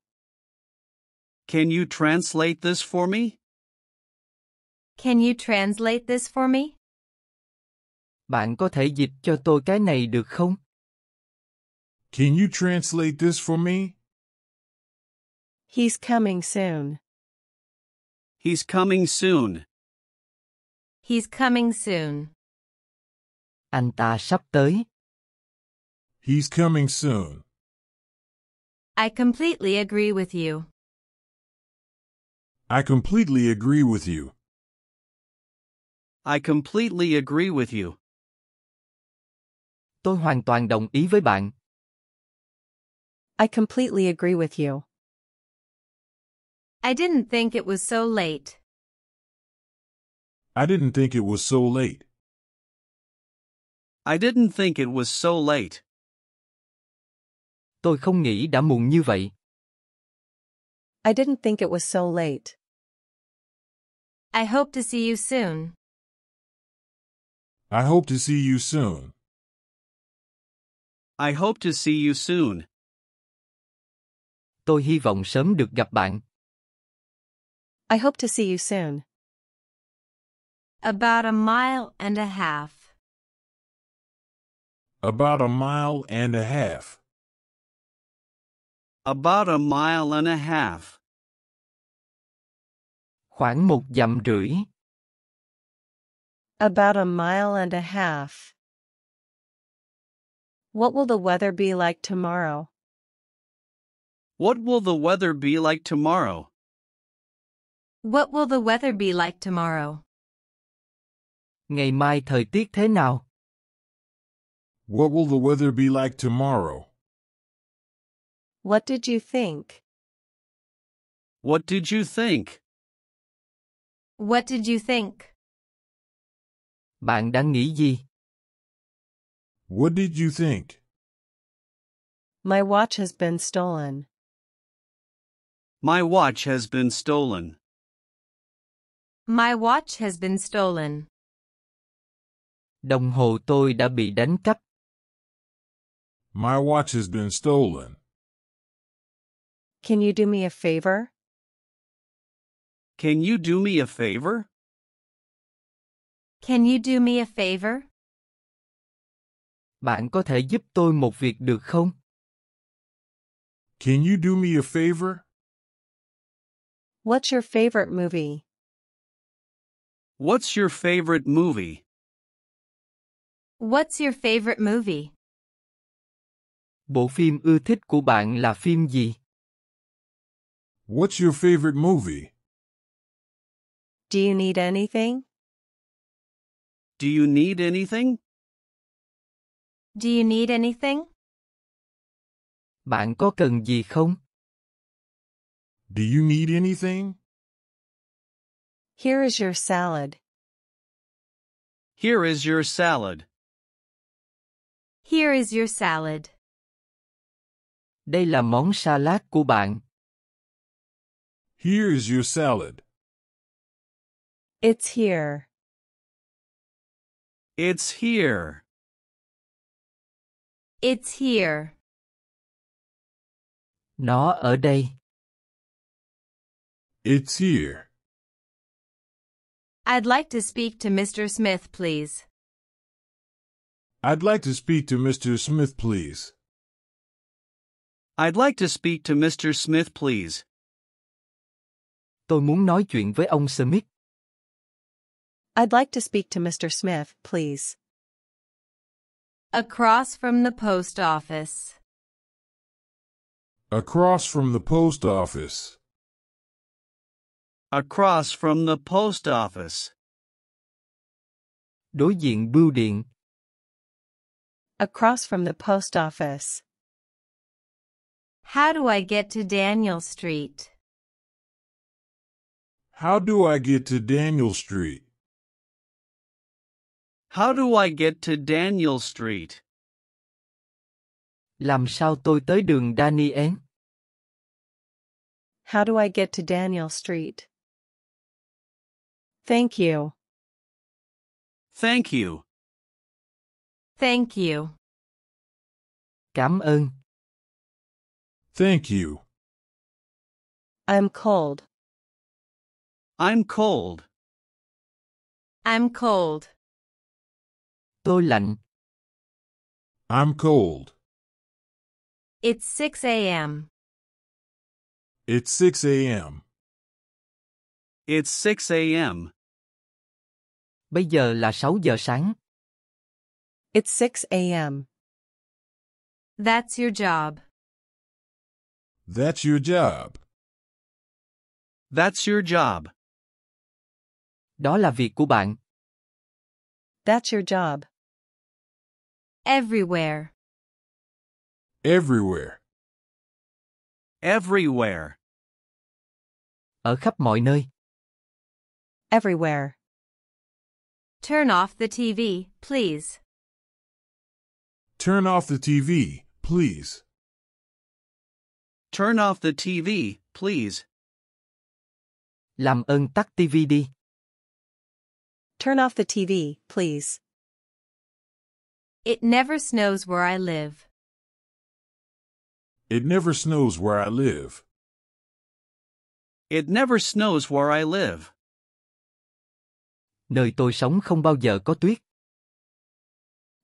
C: Can you translate this for me?
A: Can you translate this for me?
D: Bạn có thể dịch cho tôi cái này được không?
B: Can you translate this for me?
E: He's coming soon.
C: He's coming soon.
A: He's coming soon.
D: Anh ta sắp tới.
B: He's coming soon.
A: I completely agree with you.
B: I completely agree with you.
C: I completely agree with you.
D: Tôi hoàn toàn đồng ý với bạn.
E: I completely agree with you.
A: I didn't think it was so late.
B: I didn't think it was so late.
C: I didn't think it was so late.
D: Tôi không nghĩ đã muộn như vậy.
E: I didn't think it was so late.
A: I hope to see you soon.
B: I hope to see you soon.
C: I hope to see you soon.
D: Tôi hy vọng sớm được gặp bạn.
E: I hope to see you soon.
A: About a mile and a half.
B: About a mile and a half.
C: About a mile and a half.
D: Khoảng một dặm rưỡi.
E: About a mile and a half. What will the weather be like tomorrow?
C: What will the weather be like tomorrow?
A: What will the weather be like tomorrow?
D: Ngày mai thời tiết thế nào?
B: What will the weather be like tomorrow?
E: What did you think?
C: What did you think?
A: What did you think?
D: Bạn đã nghĩ gì?
B: What did you think?
E: My watch has been stolen.
C: My watch has been stolen.
A: My watch has been stolen.
D: Đồng hồ tôi đã bị đánh cắp.
B: My watch has been stolen.
E: Can you do me a favor?
C: Can you do me a favor?
A: Can you do me a favor?
D: Bạn có thể giúp tôi một việc được không?
B: Can you do me a favor?
E: What's your favorite movie?
C: What's your favorite movie?
A: What's your favorite movie?
D: Bộ phim ưa thích của bạn là phim gì?
B: What's your favorite movie?
E: Do you need anything?
C: Do you need anything?
A: Do you need anything?
D: Bạn có cần gì không?
B: Do you need anything?
E: Here is your salad.
C: Here is your salad.
A: Here is your salad.
D: Đây là món salad của bạn.
B: Here is your salad.
E: It's here.
C: It's here.
A: It's here.
D: Nó ở đây.
B: It's here.
A: I'd like to speak to Mr. Smith, please.
B: I'd like to speak to Mr. Smith, please.
C: I'd like to speak to Mr. Smith, please.
D: Tôi muốn nói chuyện với ông Smith.
E: I'd like to speak to Mr. Smith, please.
A: Across from the post office.
B: Across from the post office.
C: Across from the post office.
D: Đối diện bưu điện.
E: Across from the post office.
A: How do I get to Daniel Street?
B: How do I get to Daniel Street?
C: How do I get to Daniel Street?
D: Làm sao tôi tới đường Daniel?
E: How do I get to Daniel Street? Thank you.
C: Thank you.
A: Thank you.
D: Cảm ơn.
B: Thank you.
E: I'm cold.
C: I'm cold.
A: I'm cold.
D: Tôi lạnh.
B: I'm cold.
A: It's 6 a.m.
B: It's 6 a.m.
C: It's 6 a.m.
D: Bây giờ là 6 giờ sáng.
E: It's 6 a.m.
A: That's your job.
B: That's your job.
C: That's your job.
D: Đó là việc của bạn.
E: That's your job.
A: Everywhere.
B: Everywhere.
C: Everywhere.
D: Ở khắp mọi nơi.
E: Everywhere.
A: Turn off the TV, please.
B: Turn off the TV, please.
C: Turn off the TV, please.
D: Làm ơn tắt tivi đi.
E: Turn off the TV, please.
A: It never snows where I live.
B: It never snows where I live.
C: It never snows where I live.
D: Nơi tôi sống không bao giờ có tuyết.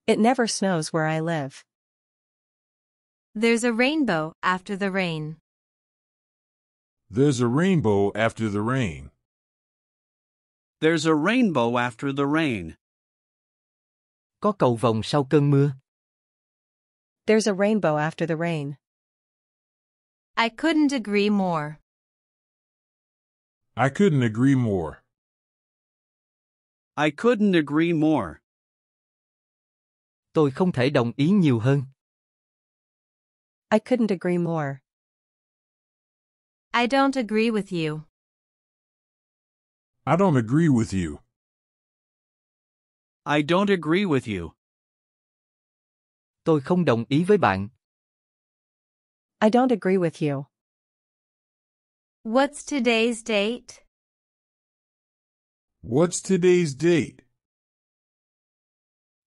E: It never snows where I live.
A: There's a rainbow after the rain.
B: There's a rainbow after the rain.
C: There's a rainbow after the rain.
D: Có cầu vồng sau cơn mưa.
E: There's a rainbow after the rain.
A: I couldn't agree more.
B: I couldn't agree more.
C: I couldn't agree more.
D: Tôi không thể đồng ý nhiều hơn.
E: I couldn't agree more.
A: I don't agree with you.
B: I don't agree with you.
C: I don't agree with you.
D: Tôi không đồng ý với bạn.
E: I don't agree with you.
A: What's today's date?
B: What's today's date?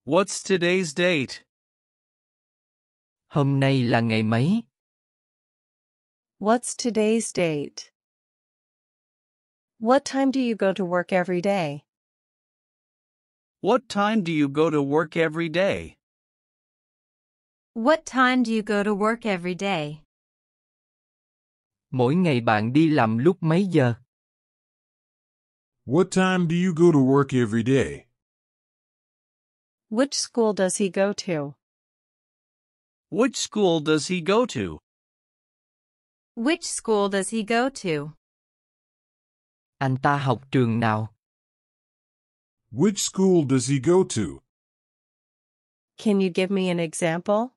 C: What's today's date?
D: Hôm nay là ngày mấy?
E: What's today's date? What time do you go to work every day?
C: What time do you go to work every day?
A: What time do you go to work every day?
D: Mỗi ngày bạn đi làm lúc mấy giờ?
B: What time do you go to work every day?
E: Which school does he go to?
C: Which school does he go to?
A: Which school does he go to?
D: Anh ta học trường nào?
B: Which school does he go to?
E: Can you give me an example?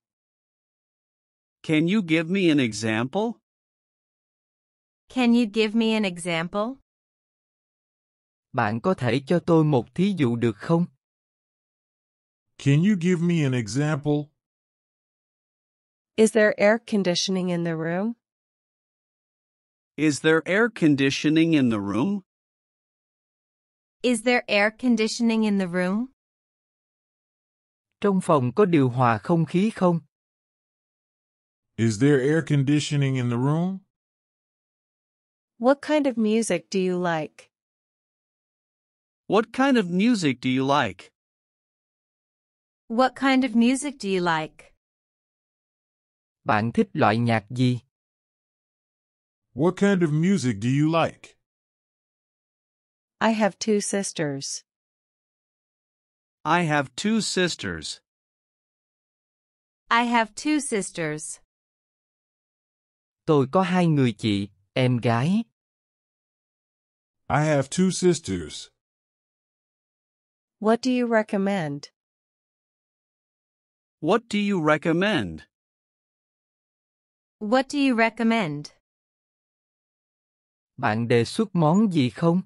C: Can you give me an example?
A: Can you give me an example?
D: Bạn có thể cho tôi một thí dụ được không?
B: Can you give me an example?
E: Is there air conditioning in the room?
C: Is there air conditioning in the room?
A: Is there air conditioning in the room?
D: Trong phòng có điều hòa không khí không?
B: Is there air conditioning in the room?
E: What kind of music do you like?
C: What kind of music do you like?
A: What kind of music do you like?
D: Bạn thích loại nhạc gì?
B: What kind of music do you like?
E: I have two sisters.
C: I have two sisters.
A: I have two sisters.
D: Tôi có hai người chị, em gái.
B: I have two sisters.
E: What do you recommend?
C: What do you recommend?
A: What do you recommend?
D: Bạn đề xuất món gì không?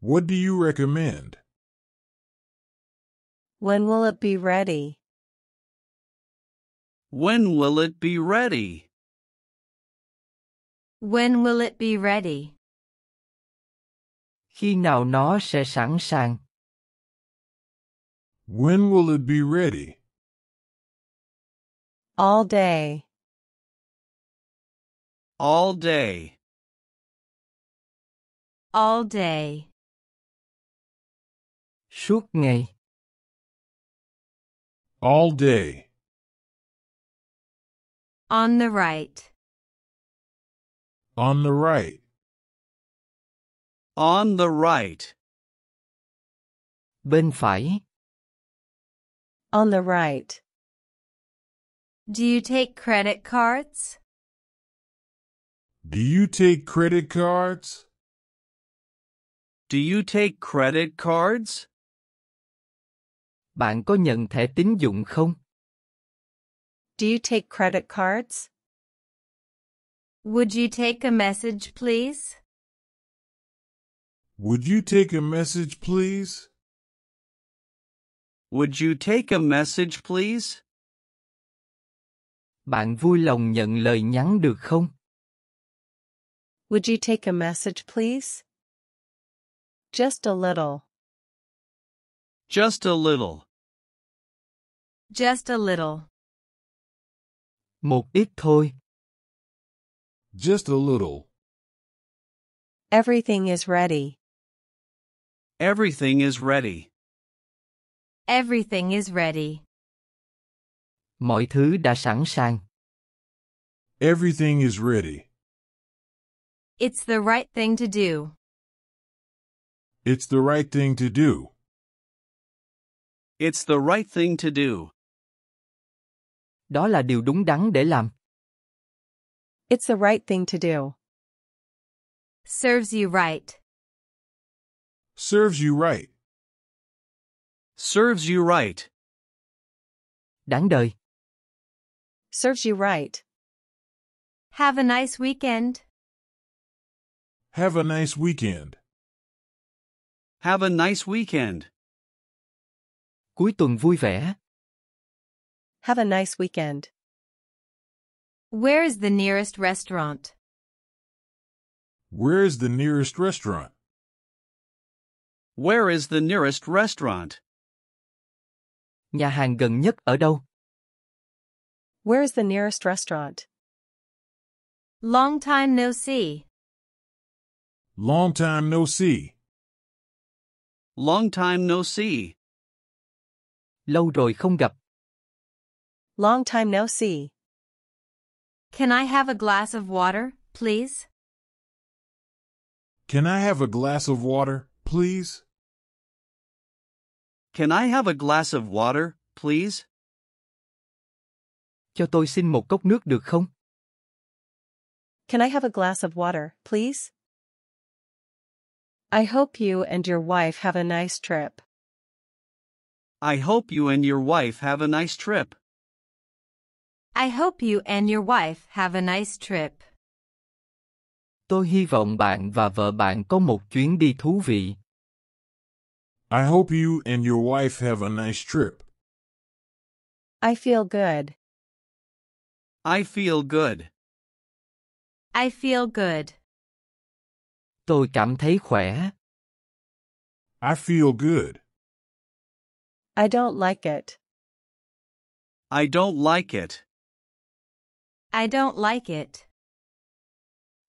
B: What do you recommend?
E: When will it be ready?
C: When will it be ready?
A: When will it be ready?
D: Khi nào nó sẽ sẵn sàng?
B: When will it be ready?
E: All day.
C: All day.
A: All day.
D: Suốt ngày.
B: All day.
A: On the right.
B: On the right.
C: On the right.
D: Bên phải.
E: On the right.
A: Do you take credit cards?
B: Do you take credit cards?
C: Do you take credit cards?
D: Bạn có nhận thẻ tín dụng không?
E: Do you take credit cards?
A: Would you take a message, please?
B: Would you take a message, please?
C: Would you take a message, please?
D: Bạn vui lòng nhận lời nhắn được không?
E: Would you take a message, please? Just a little.
C: Just a little.
A: Just a little.
D: Một ít thôi.
B: Just a little.
E: Everything is ready.
C: Everything is ready.
A: Everything is ready.
D: Mọi thứ đã sẵn sàng.
B: Everything is ready.
A: It's the right thing to do.
B: It's the right thing to do.
C: It's the right thing to do.
D: Đó là điều đúng đắn để làm.
E: It's the right thing to do.
A: Serves you right.
B: Serves you right.
C: Serves you right.
D: Đáng đời.
E: Serves you right.
A: Have a nice weekend.
B: Have a nice weekend.
C: Have a nice weekend.
D: Cuối tuần vui vẻ.
E: Have a nice weekend.
A: Where is the nearest restaurant?
B: Where is the nearest restaurant?
C: Where is the nearest restaurant?
D: Nhà hàng gần nhất ở đâu?
E: Where is the nearest restaurant?
A: Long time no see.
B: Long time no see.
C: Long time no see.
D: Lâu rồi không gặp.
E: Long time no see.
A: Can I have a glass of water, please?
B: Can I have a glass of water, please?
C: Can I have a glass of water, please?
D: Cho tôi xin một cốc nước được không?
E: Can I have a glass of water, please? I hope you and your wife have a nice trip.
C: I hope you and your wife have a nice trip.
A: I hope you and your wife have a nice trip.
D: Tôi hy vọng bạn và vợ bạn có một chuyến đi thú vị.
B: I hope you and your wife have a nice trip.
E: I feel good.
C: I feel good.
A: I feel good.
D: Tôi cảm thấy khỏe.
B: I feel good.
E: I don't like it.
C: I don't like it.
A: I don't like it.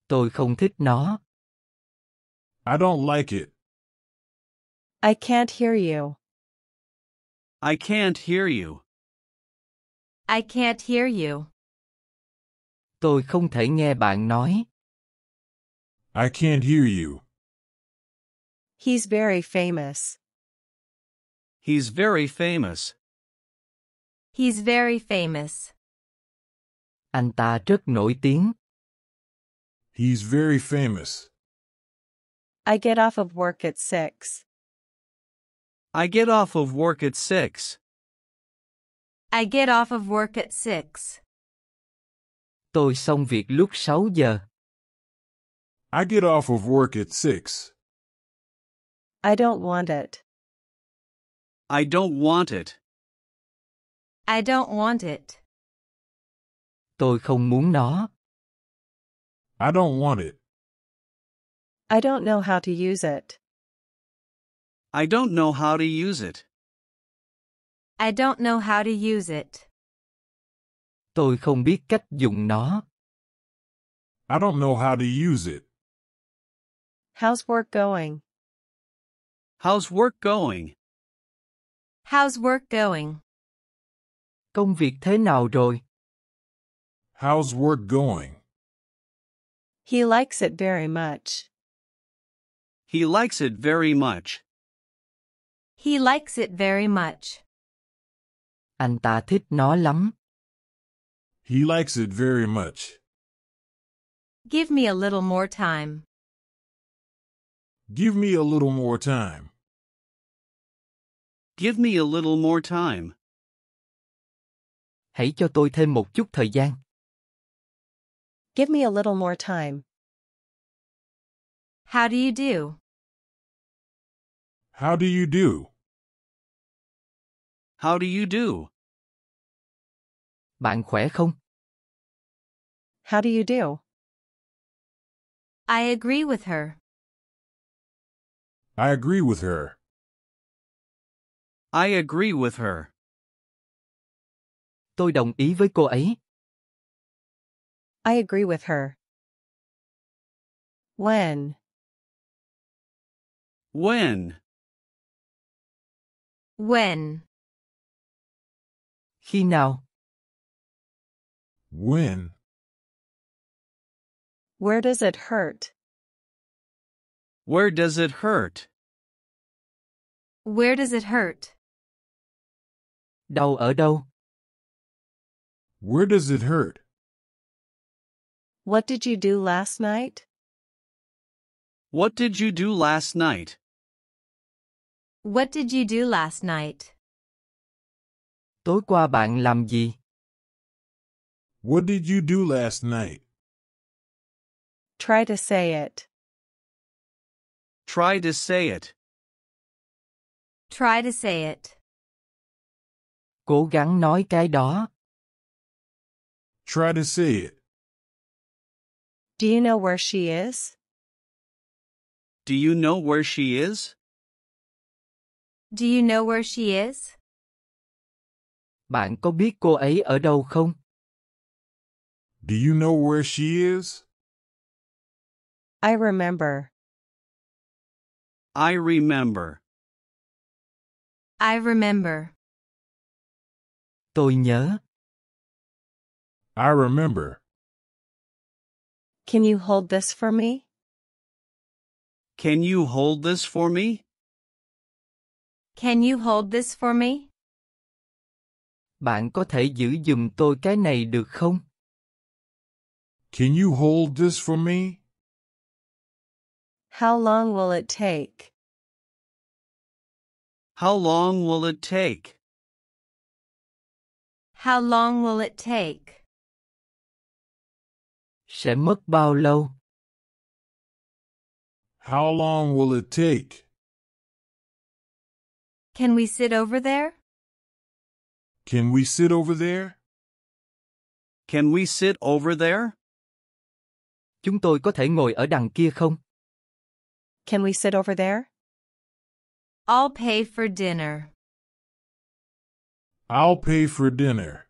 D: Tôi không thích nó.
B: I don't like it.
E: I can't hear you.
C: I can't hear you.
A: I can't hear you.
D: Tôi không thể nghe bạn nói.
B: I can't hear you.
E: He's very famous.
C: He's very famous.
A: He's very famous.
D: Anh ta rất nổi tiếng.
B: He's very famous.
E: I get off of work at 6.
C: I get off of work at 6.
A: I get off of work at 6.
D: Tôi xong việc lúc 6 giờ.
B: I get off of work at 6.
E: I don't want it.
C: I don't want it.
A: I don't want it.
D: Tôi không muốn nó.
B: I don't want it.
E: I don't know how to use it.
C: I don't know how to use it.
A: I don't know how to use it.
D: Tôi không biết cách dùng nó.
B: I don't know how to use it.
E: How's work going?
C: How's work going?
A: How's work going?
D: Công việc thế nào rồi?
B: How's work going?
E: He likes it very much.
C: He likes it very much.
A: He likes it very much.
D: Anh ta thích nó lắm.
B: He likes it very much.
A: Give me a little more time.
B: Give me a little more time.
C: Give me a little more time.
D: Hãy cho tôi thêm một chút thời gian.
E: Give me a little more time.
A: How do you do?
B: How do you do?
C: How do you do?
D: Bạn khỏe không?
E: How do you do?
A: I agree with her.
B: I agree with her.
C: I agree with her.
D: Tôi đồng ý với cô ấy.
E: I agree with her. When?
C: When?
A: When?
D: He nào?
B: When?
E: Where does it hurt?
C: Where does it hurt?
A: Where does it hurt?
D: Đau ở đâu?
B: Where does it hurt?
E: What did you do last night?
C: What did you do last night?
A: What did you do last night?
D: Tối qua bạn làm gì?
B: What did you do last night?
E: Try to say it.
C: Try to say it.
A: Try to say it.
D: Cố gắng nói cái đó.
B: Try to say it.
E: Do you know where she is?
C: Do you know where she is?
A: Do you know where she is?
D: Bạn có biết cô ấy ở đâu không?
B: Do you know where she is?
E: I remember.
C: I remember.
A: I remember.
D: Tôi nhớ.
B: I remember.
E: Can you hold this for me?
C: Can you hold this for me?
A: Can you hold this for me?
D: Bạn có thể giữ giùm tôi cái này được không?
B: Can you hold this for me?
E: How long will it take?
C: How long will it take?
A: How long will it take?
D: Sẽ mất bao lâu?
B: How long will it take?
A: Can we sit over there?
B: Can we sit over there?
C: Can we sit over there?
D: Chúng tôi có thể ngồi ở đằng kia không?
E: Can we sit over there?
A: I'll pay for dinner.
B: I'll pay for dinner.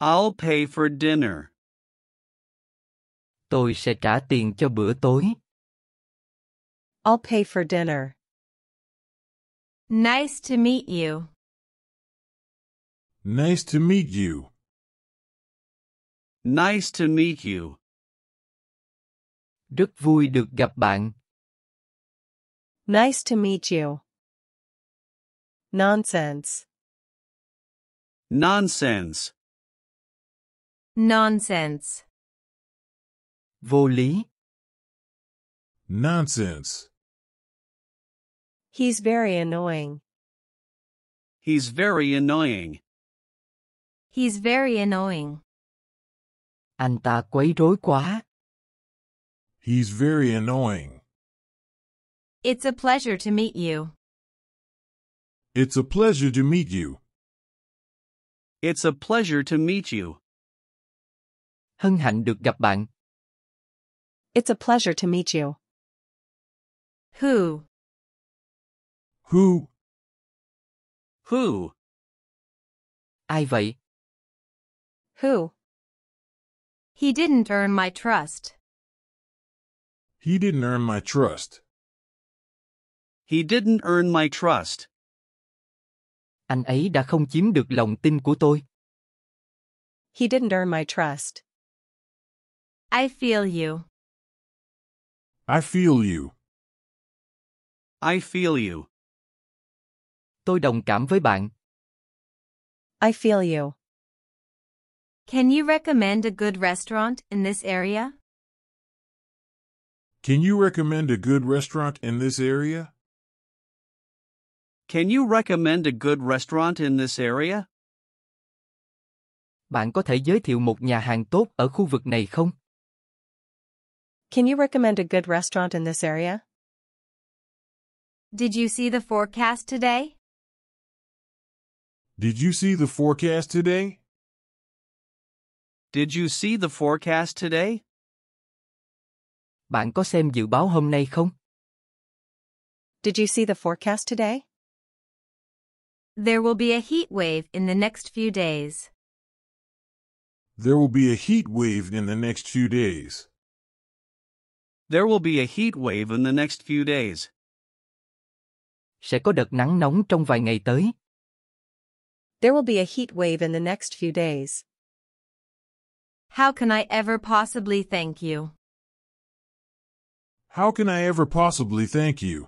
C: I'll pay for dinner.
D: Tôi sẽ trả tiền cho bữa tối.
E: I'll pay for dinner.
A: Nice to meet you.
B: Nice to meet you.
C: Nice to meet you.
D: Rất vui được gặp bạn.
E: Nice to meet you. Nonsense.
C: Nonsense.
A: Nonsense.
D: Vô lý.
B: Nonsense.
E: He's very annoying.
C: He's very annoying.
A: He's very annoying.
D: Anh ta quấy rối quá.
B: He's very annoying.
A: It's a pleasure to meet you.
B: It's a pleasure to meet you.
C: It's a pleasure to meet you.
D: Hân hạnh được gặp bạn.
E: It's a pleasure to meet you.
A: Who?
B: Who?
C: Who?
D: Ai vậy?
E: Who?
A: He didn't earn my trust.
B: He didn't earn my trust.
C: He didn't earn my trust.
D: Anh ấy đã không chiếm được lòng tin của tôi.
E: He didn't earn my trust.
A: I feel you.
B: I feel you.
C: I feel you.
D: Tôi đồng cảm với bạn.
E: I feel you.
A: Can you recommend a good restaurant in this area?
B: Can you recommend a good restaurant in this area?
C: Can you recommend a good restaurant in this area?
D: Bạn có thể giới thiệu một nhà hàng tốt ở khu vực này không?
E: Can you recommend a good restaurant in this area?
A: Did you see the forecast today?
B: Did you see the forecast today?
C: Did you see the forecast today?
D: Bạn có xem dự báo hôm nay không?
E: Did you see the forecast today?
A: There will be a heat wave in the next few days.
B: There will be a heat wave in the next few days.
C: There will be a heat wave in the next few days.
D: Sẽ có đợt nắng nóng trong vài ngày tới.
E: There will be a heat wave in the next few days.
A: How can I ever possibly thank you?
B: How can I ever possibly thank you?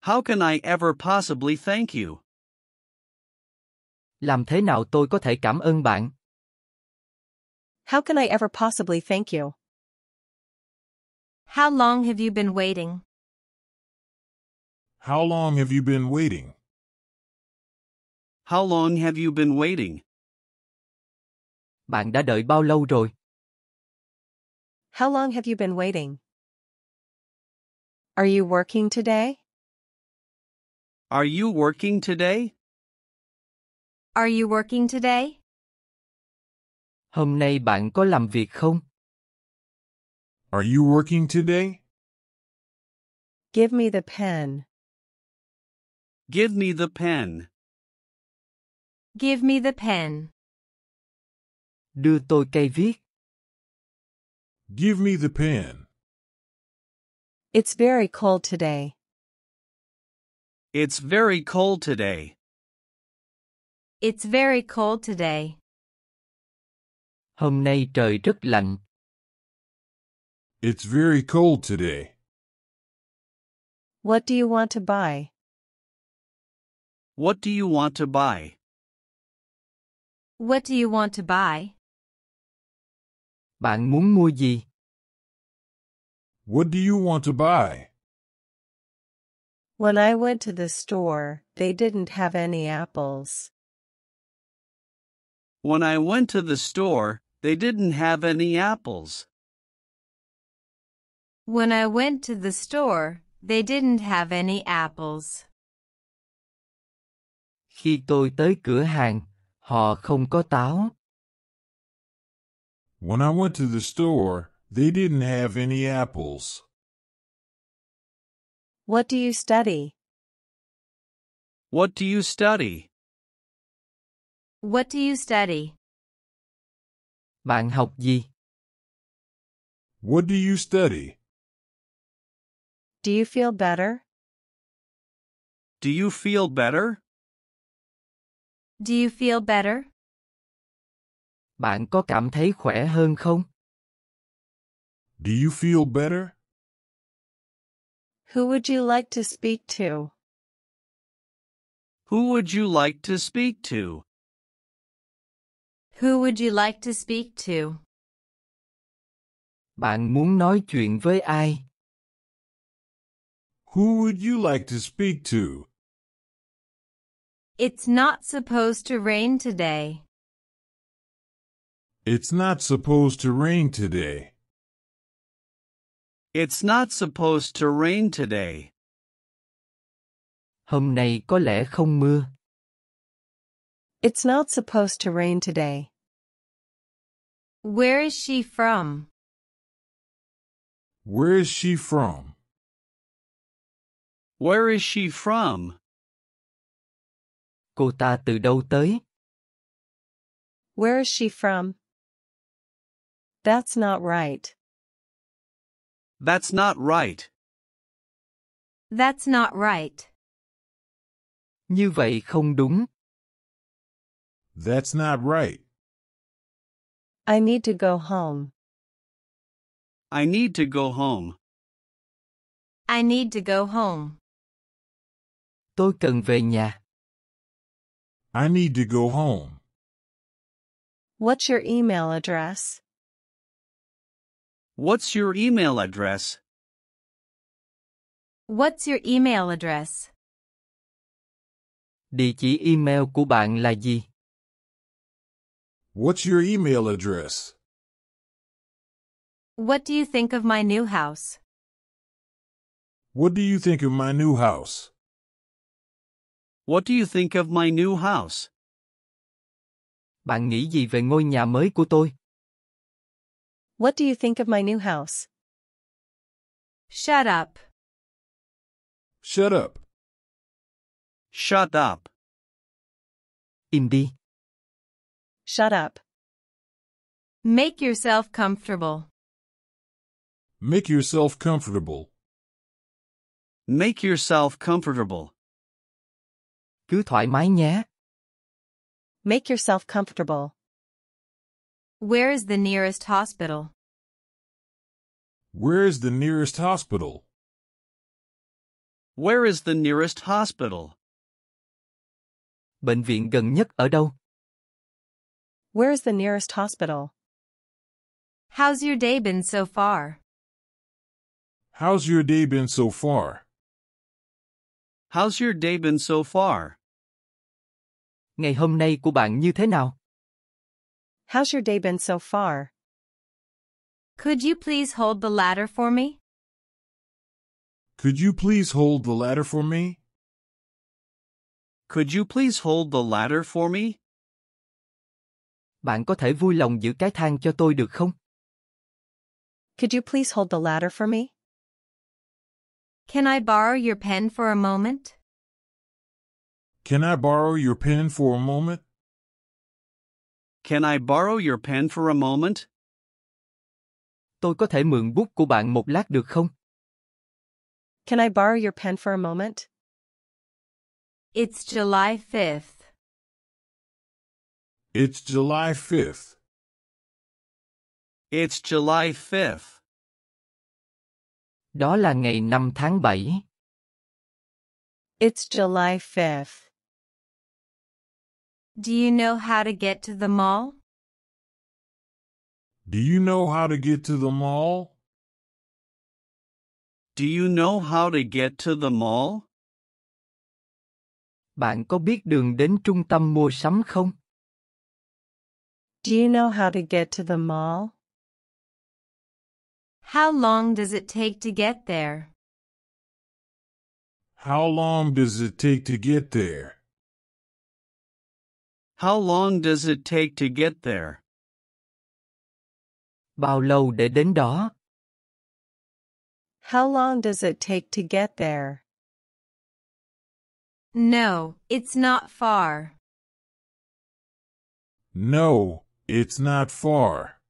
C: How can I ever possibly thank you?
D: Làm thế nào tôi có thể cảm ơn bạn?
E: How can I ever possibly thank you?
A: How long have you been waiting?
B: How long have you been waiting?
C: How long have you been waiting?
D: Bạn đã đợi bao lâu rồi?
E: How long have you been waiting? Are you working today?
C: Are you working today?
A: Are you working today?
D: Hôm nay bạn có làm việc không?
B: Are you working today?
E: Give me the pen.
C: Give me the pen.
A: Give me the pen.
D: Đưa tôi cây viết.
B: Give me the pen.
E: It's very cold today.
C: It's very cold today.
A: It's very cold today.
D: Hôm nay trời rất lạnh.
B: It's very cold today.
E: What do you want to buy?
C: What do you want to buy?
A: What do you want to buy?
D: Bạn muốn mua gì?
B: What do you want to buy?
E: When I went to the store, they didn't have any apples.
C: When I went to the store, they didn't have any apples.
A: When I went to the store, they didn't have any apples.
D: Khi tôi tới cửa hàng, họ không có táo.
B: When I went to the store, they didn't have any apples.
E: What do you study?
C: What do you study?
A: What do you study?
D: Bạn học gì?
B: What do you study?
E: Do you feel better?
C: Do you feel better?
A: Do you feel better?
D: Bạn có cảm thấy khỏe hơn không?
B: Do you feel better?
E: Who would you like to speak to?
C: Who would you like to speak to?
A: Who would you like to speak to?
D: Bạn muốn nói chuyện với ai?
B: Who would you like to speak to?
A: It's not supposed to rain today.
B: It's not supposed to rain today.
C: It's not supposed to rain today.
D: Hôm nay có lẽ không mưa.
E: It's not supposed to rain today.
A: Where is she from?
B: Where is she from?
C: Where is she from?
D: Cô ta từ đâu tới?
E: Where is she from? That's not right.
C: That's not right.
A: That's not right.
D: Như vậy không đúng.
B: That's not right.
E: I need to go home.
C: I need to go home.
A: I need to go home.
D: Tôi cần về nhà.
B: I need to go home.
E: What's your email address?
C: What's your email address?
A: What's your email address?
D: Địa chỉ email của bạn là gì?
B: What's your email address?
A: What do you think of my new house?
B: What do you think of my new house?
C: What do you think of my new house?
D: Bạn nghĩ gì về ngôi nhà mới của tôi?
E: What do you think of my new house?
A: Shut up.
B: Shut up.
C: Shut up.
D: Im đi.
E: Shut up.
A: Make yourself comfortable.
B: Make yourself comfortable.
C: Make yourself comfortable.
D: Cứ thoải mái nhé.
E: Make yourself comfortable.
A: Where is the nearest hospital?
B: Where is the nearest hospital?
C: Where is the nearest hospital?
D: Bệnh viện gần nhất ở đâu?
E: Where is the nearest hospital?
A: How's your day been so far?
B: How's your day been so far?
C: How's your day been so far?
D: Ngày hôm nay của bạn như thế nào?
E: How's your day been so far?
A: Could you please hold the ladder for me?
B: Could you please hold the ladder for me?
C: Could you please hold the ladder for me?
D: Bạn có thể vui lòng giữ cái thang cho tôi được không?
E: Could you please hold the ladder for me?
A: Can I borrow your pen for a moment?
B: Can I borrow your pen for a moment?
C: Can I borrow your pen for a moment?
D: Tôi có thể mượn bút của bạn một lát được không?
E: Can I borrow your pen for a moment?
A: It's July 5th.
B: It's July 5th.
C: It's July 5th.
D: Đó là ngày 5 tháng 7.
E: It's July 5th.
A: Do you know how to get to the mall?
B: Do you know how to get to the mall?
C: Do you know how to get to the mall?
D: Bạn có biết đường đến trung tâm mua sắm không?
E: Do you know how to get to the mall?
A: How long does it take to get there?
B: How long does it take to get there?
C: How long does it take to get there?
D: Bao lâu để đến đó?
E: How long does it take to get there?
A: No, it's not far.
B: No, it's not far.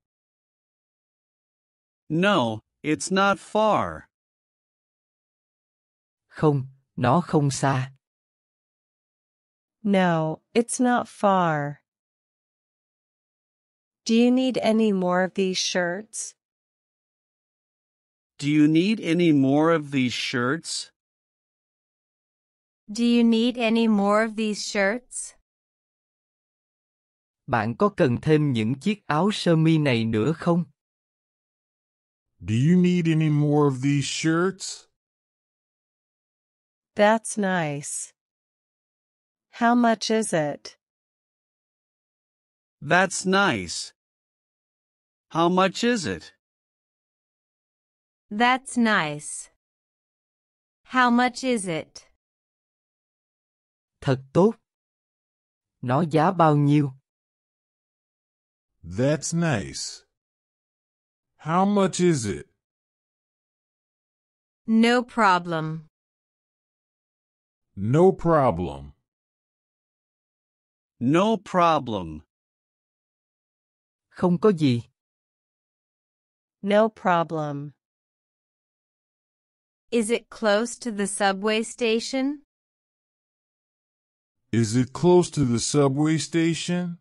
C: No, it's not far.
D: Không, nó không xa.
E: No, it's not far. Do you need any more of these shirts?
C: Do you need any more of these shirts?
A: Do you need any more of these shirts?
D: Bạn có cần thêm những chiếc áo sơ mi này nữa không?
B: Do you need any more of these shirts?
E: That's nice. How much is it?
C: That's nice. How much is it?
A: That's nice. How much is it?
D: Thật tốt. Nó giá bao nhiêu?
B: That's nice. How much is it?
A: No problem.
B: No problem.
C: No problem.
D: Không có gì.
E: No problem.
A: Is it close to the subway station?
B: Is it close to the subway station?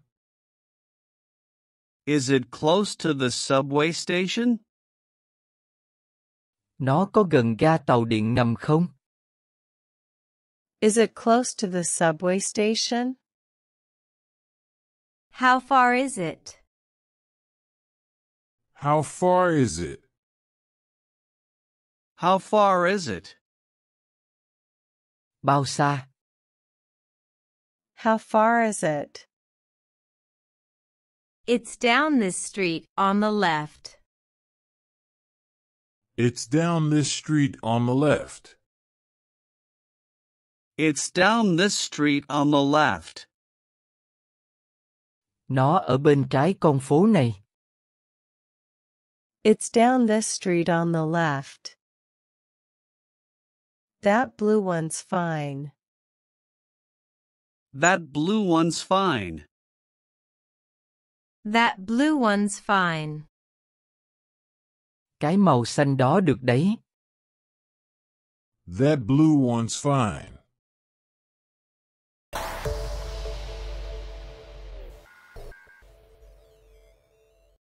C: Is it close to the subway station?
D: Nó có gần ga tàu điện ngầm không?
E: Is it close to the subway station?
A: How far is it?
B: How far is it?
C: How far is it?
D: Bao xa?
E: How far is it?
A: It's down this street on the left.
B: It's down this street on the left.
C: It's down this street on the left.
D: Nó ở bên trái con phố này.
E: It's down this street on the left. That blue one's fine.
C: That blue one's fine.
A: That blue one's fine.
D: Cái màu xanh đó được đấy.
B: That blue one's fine.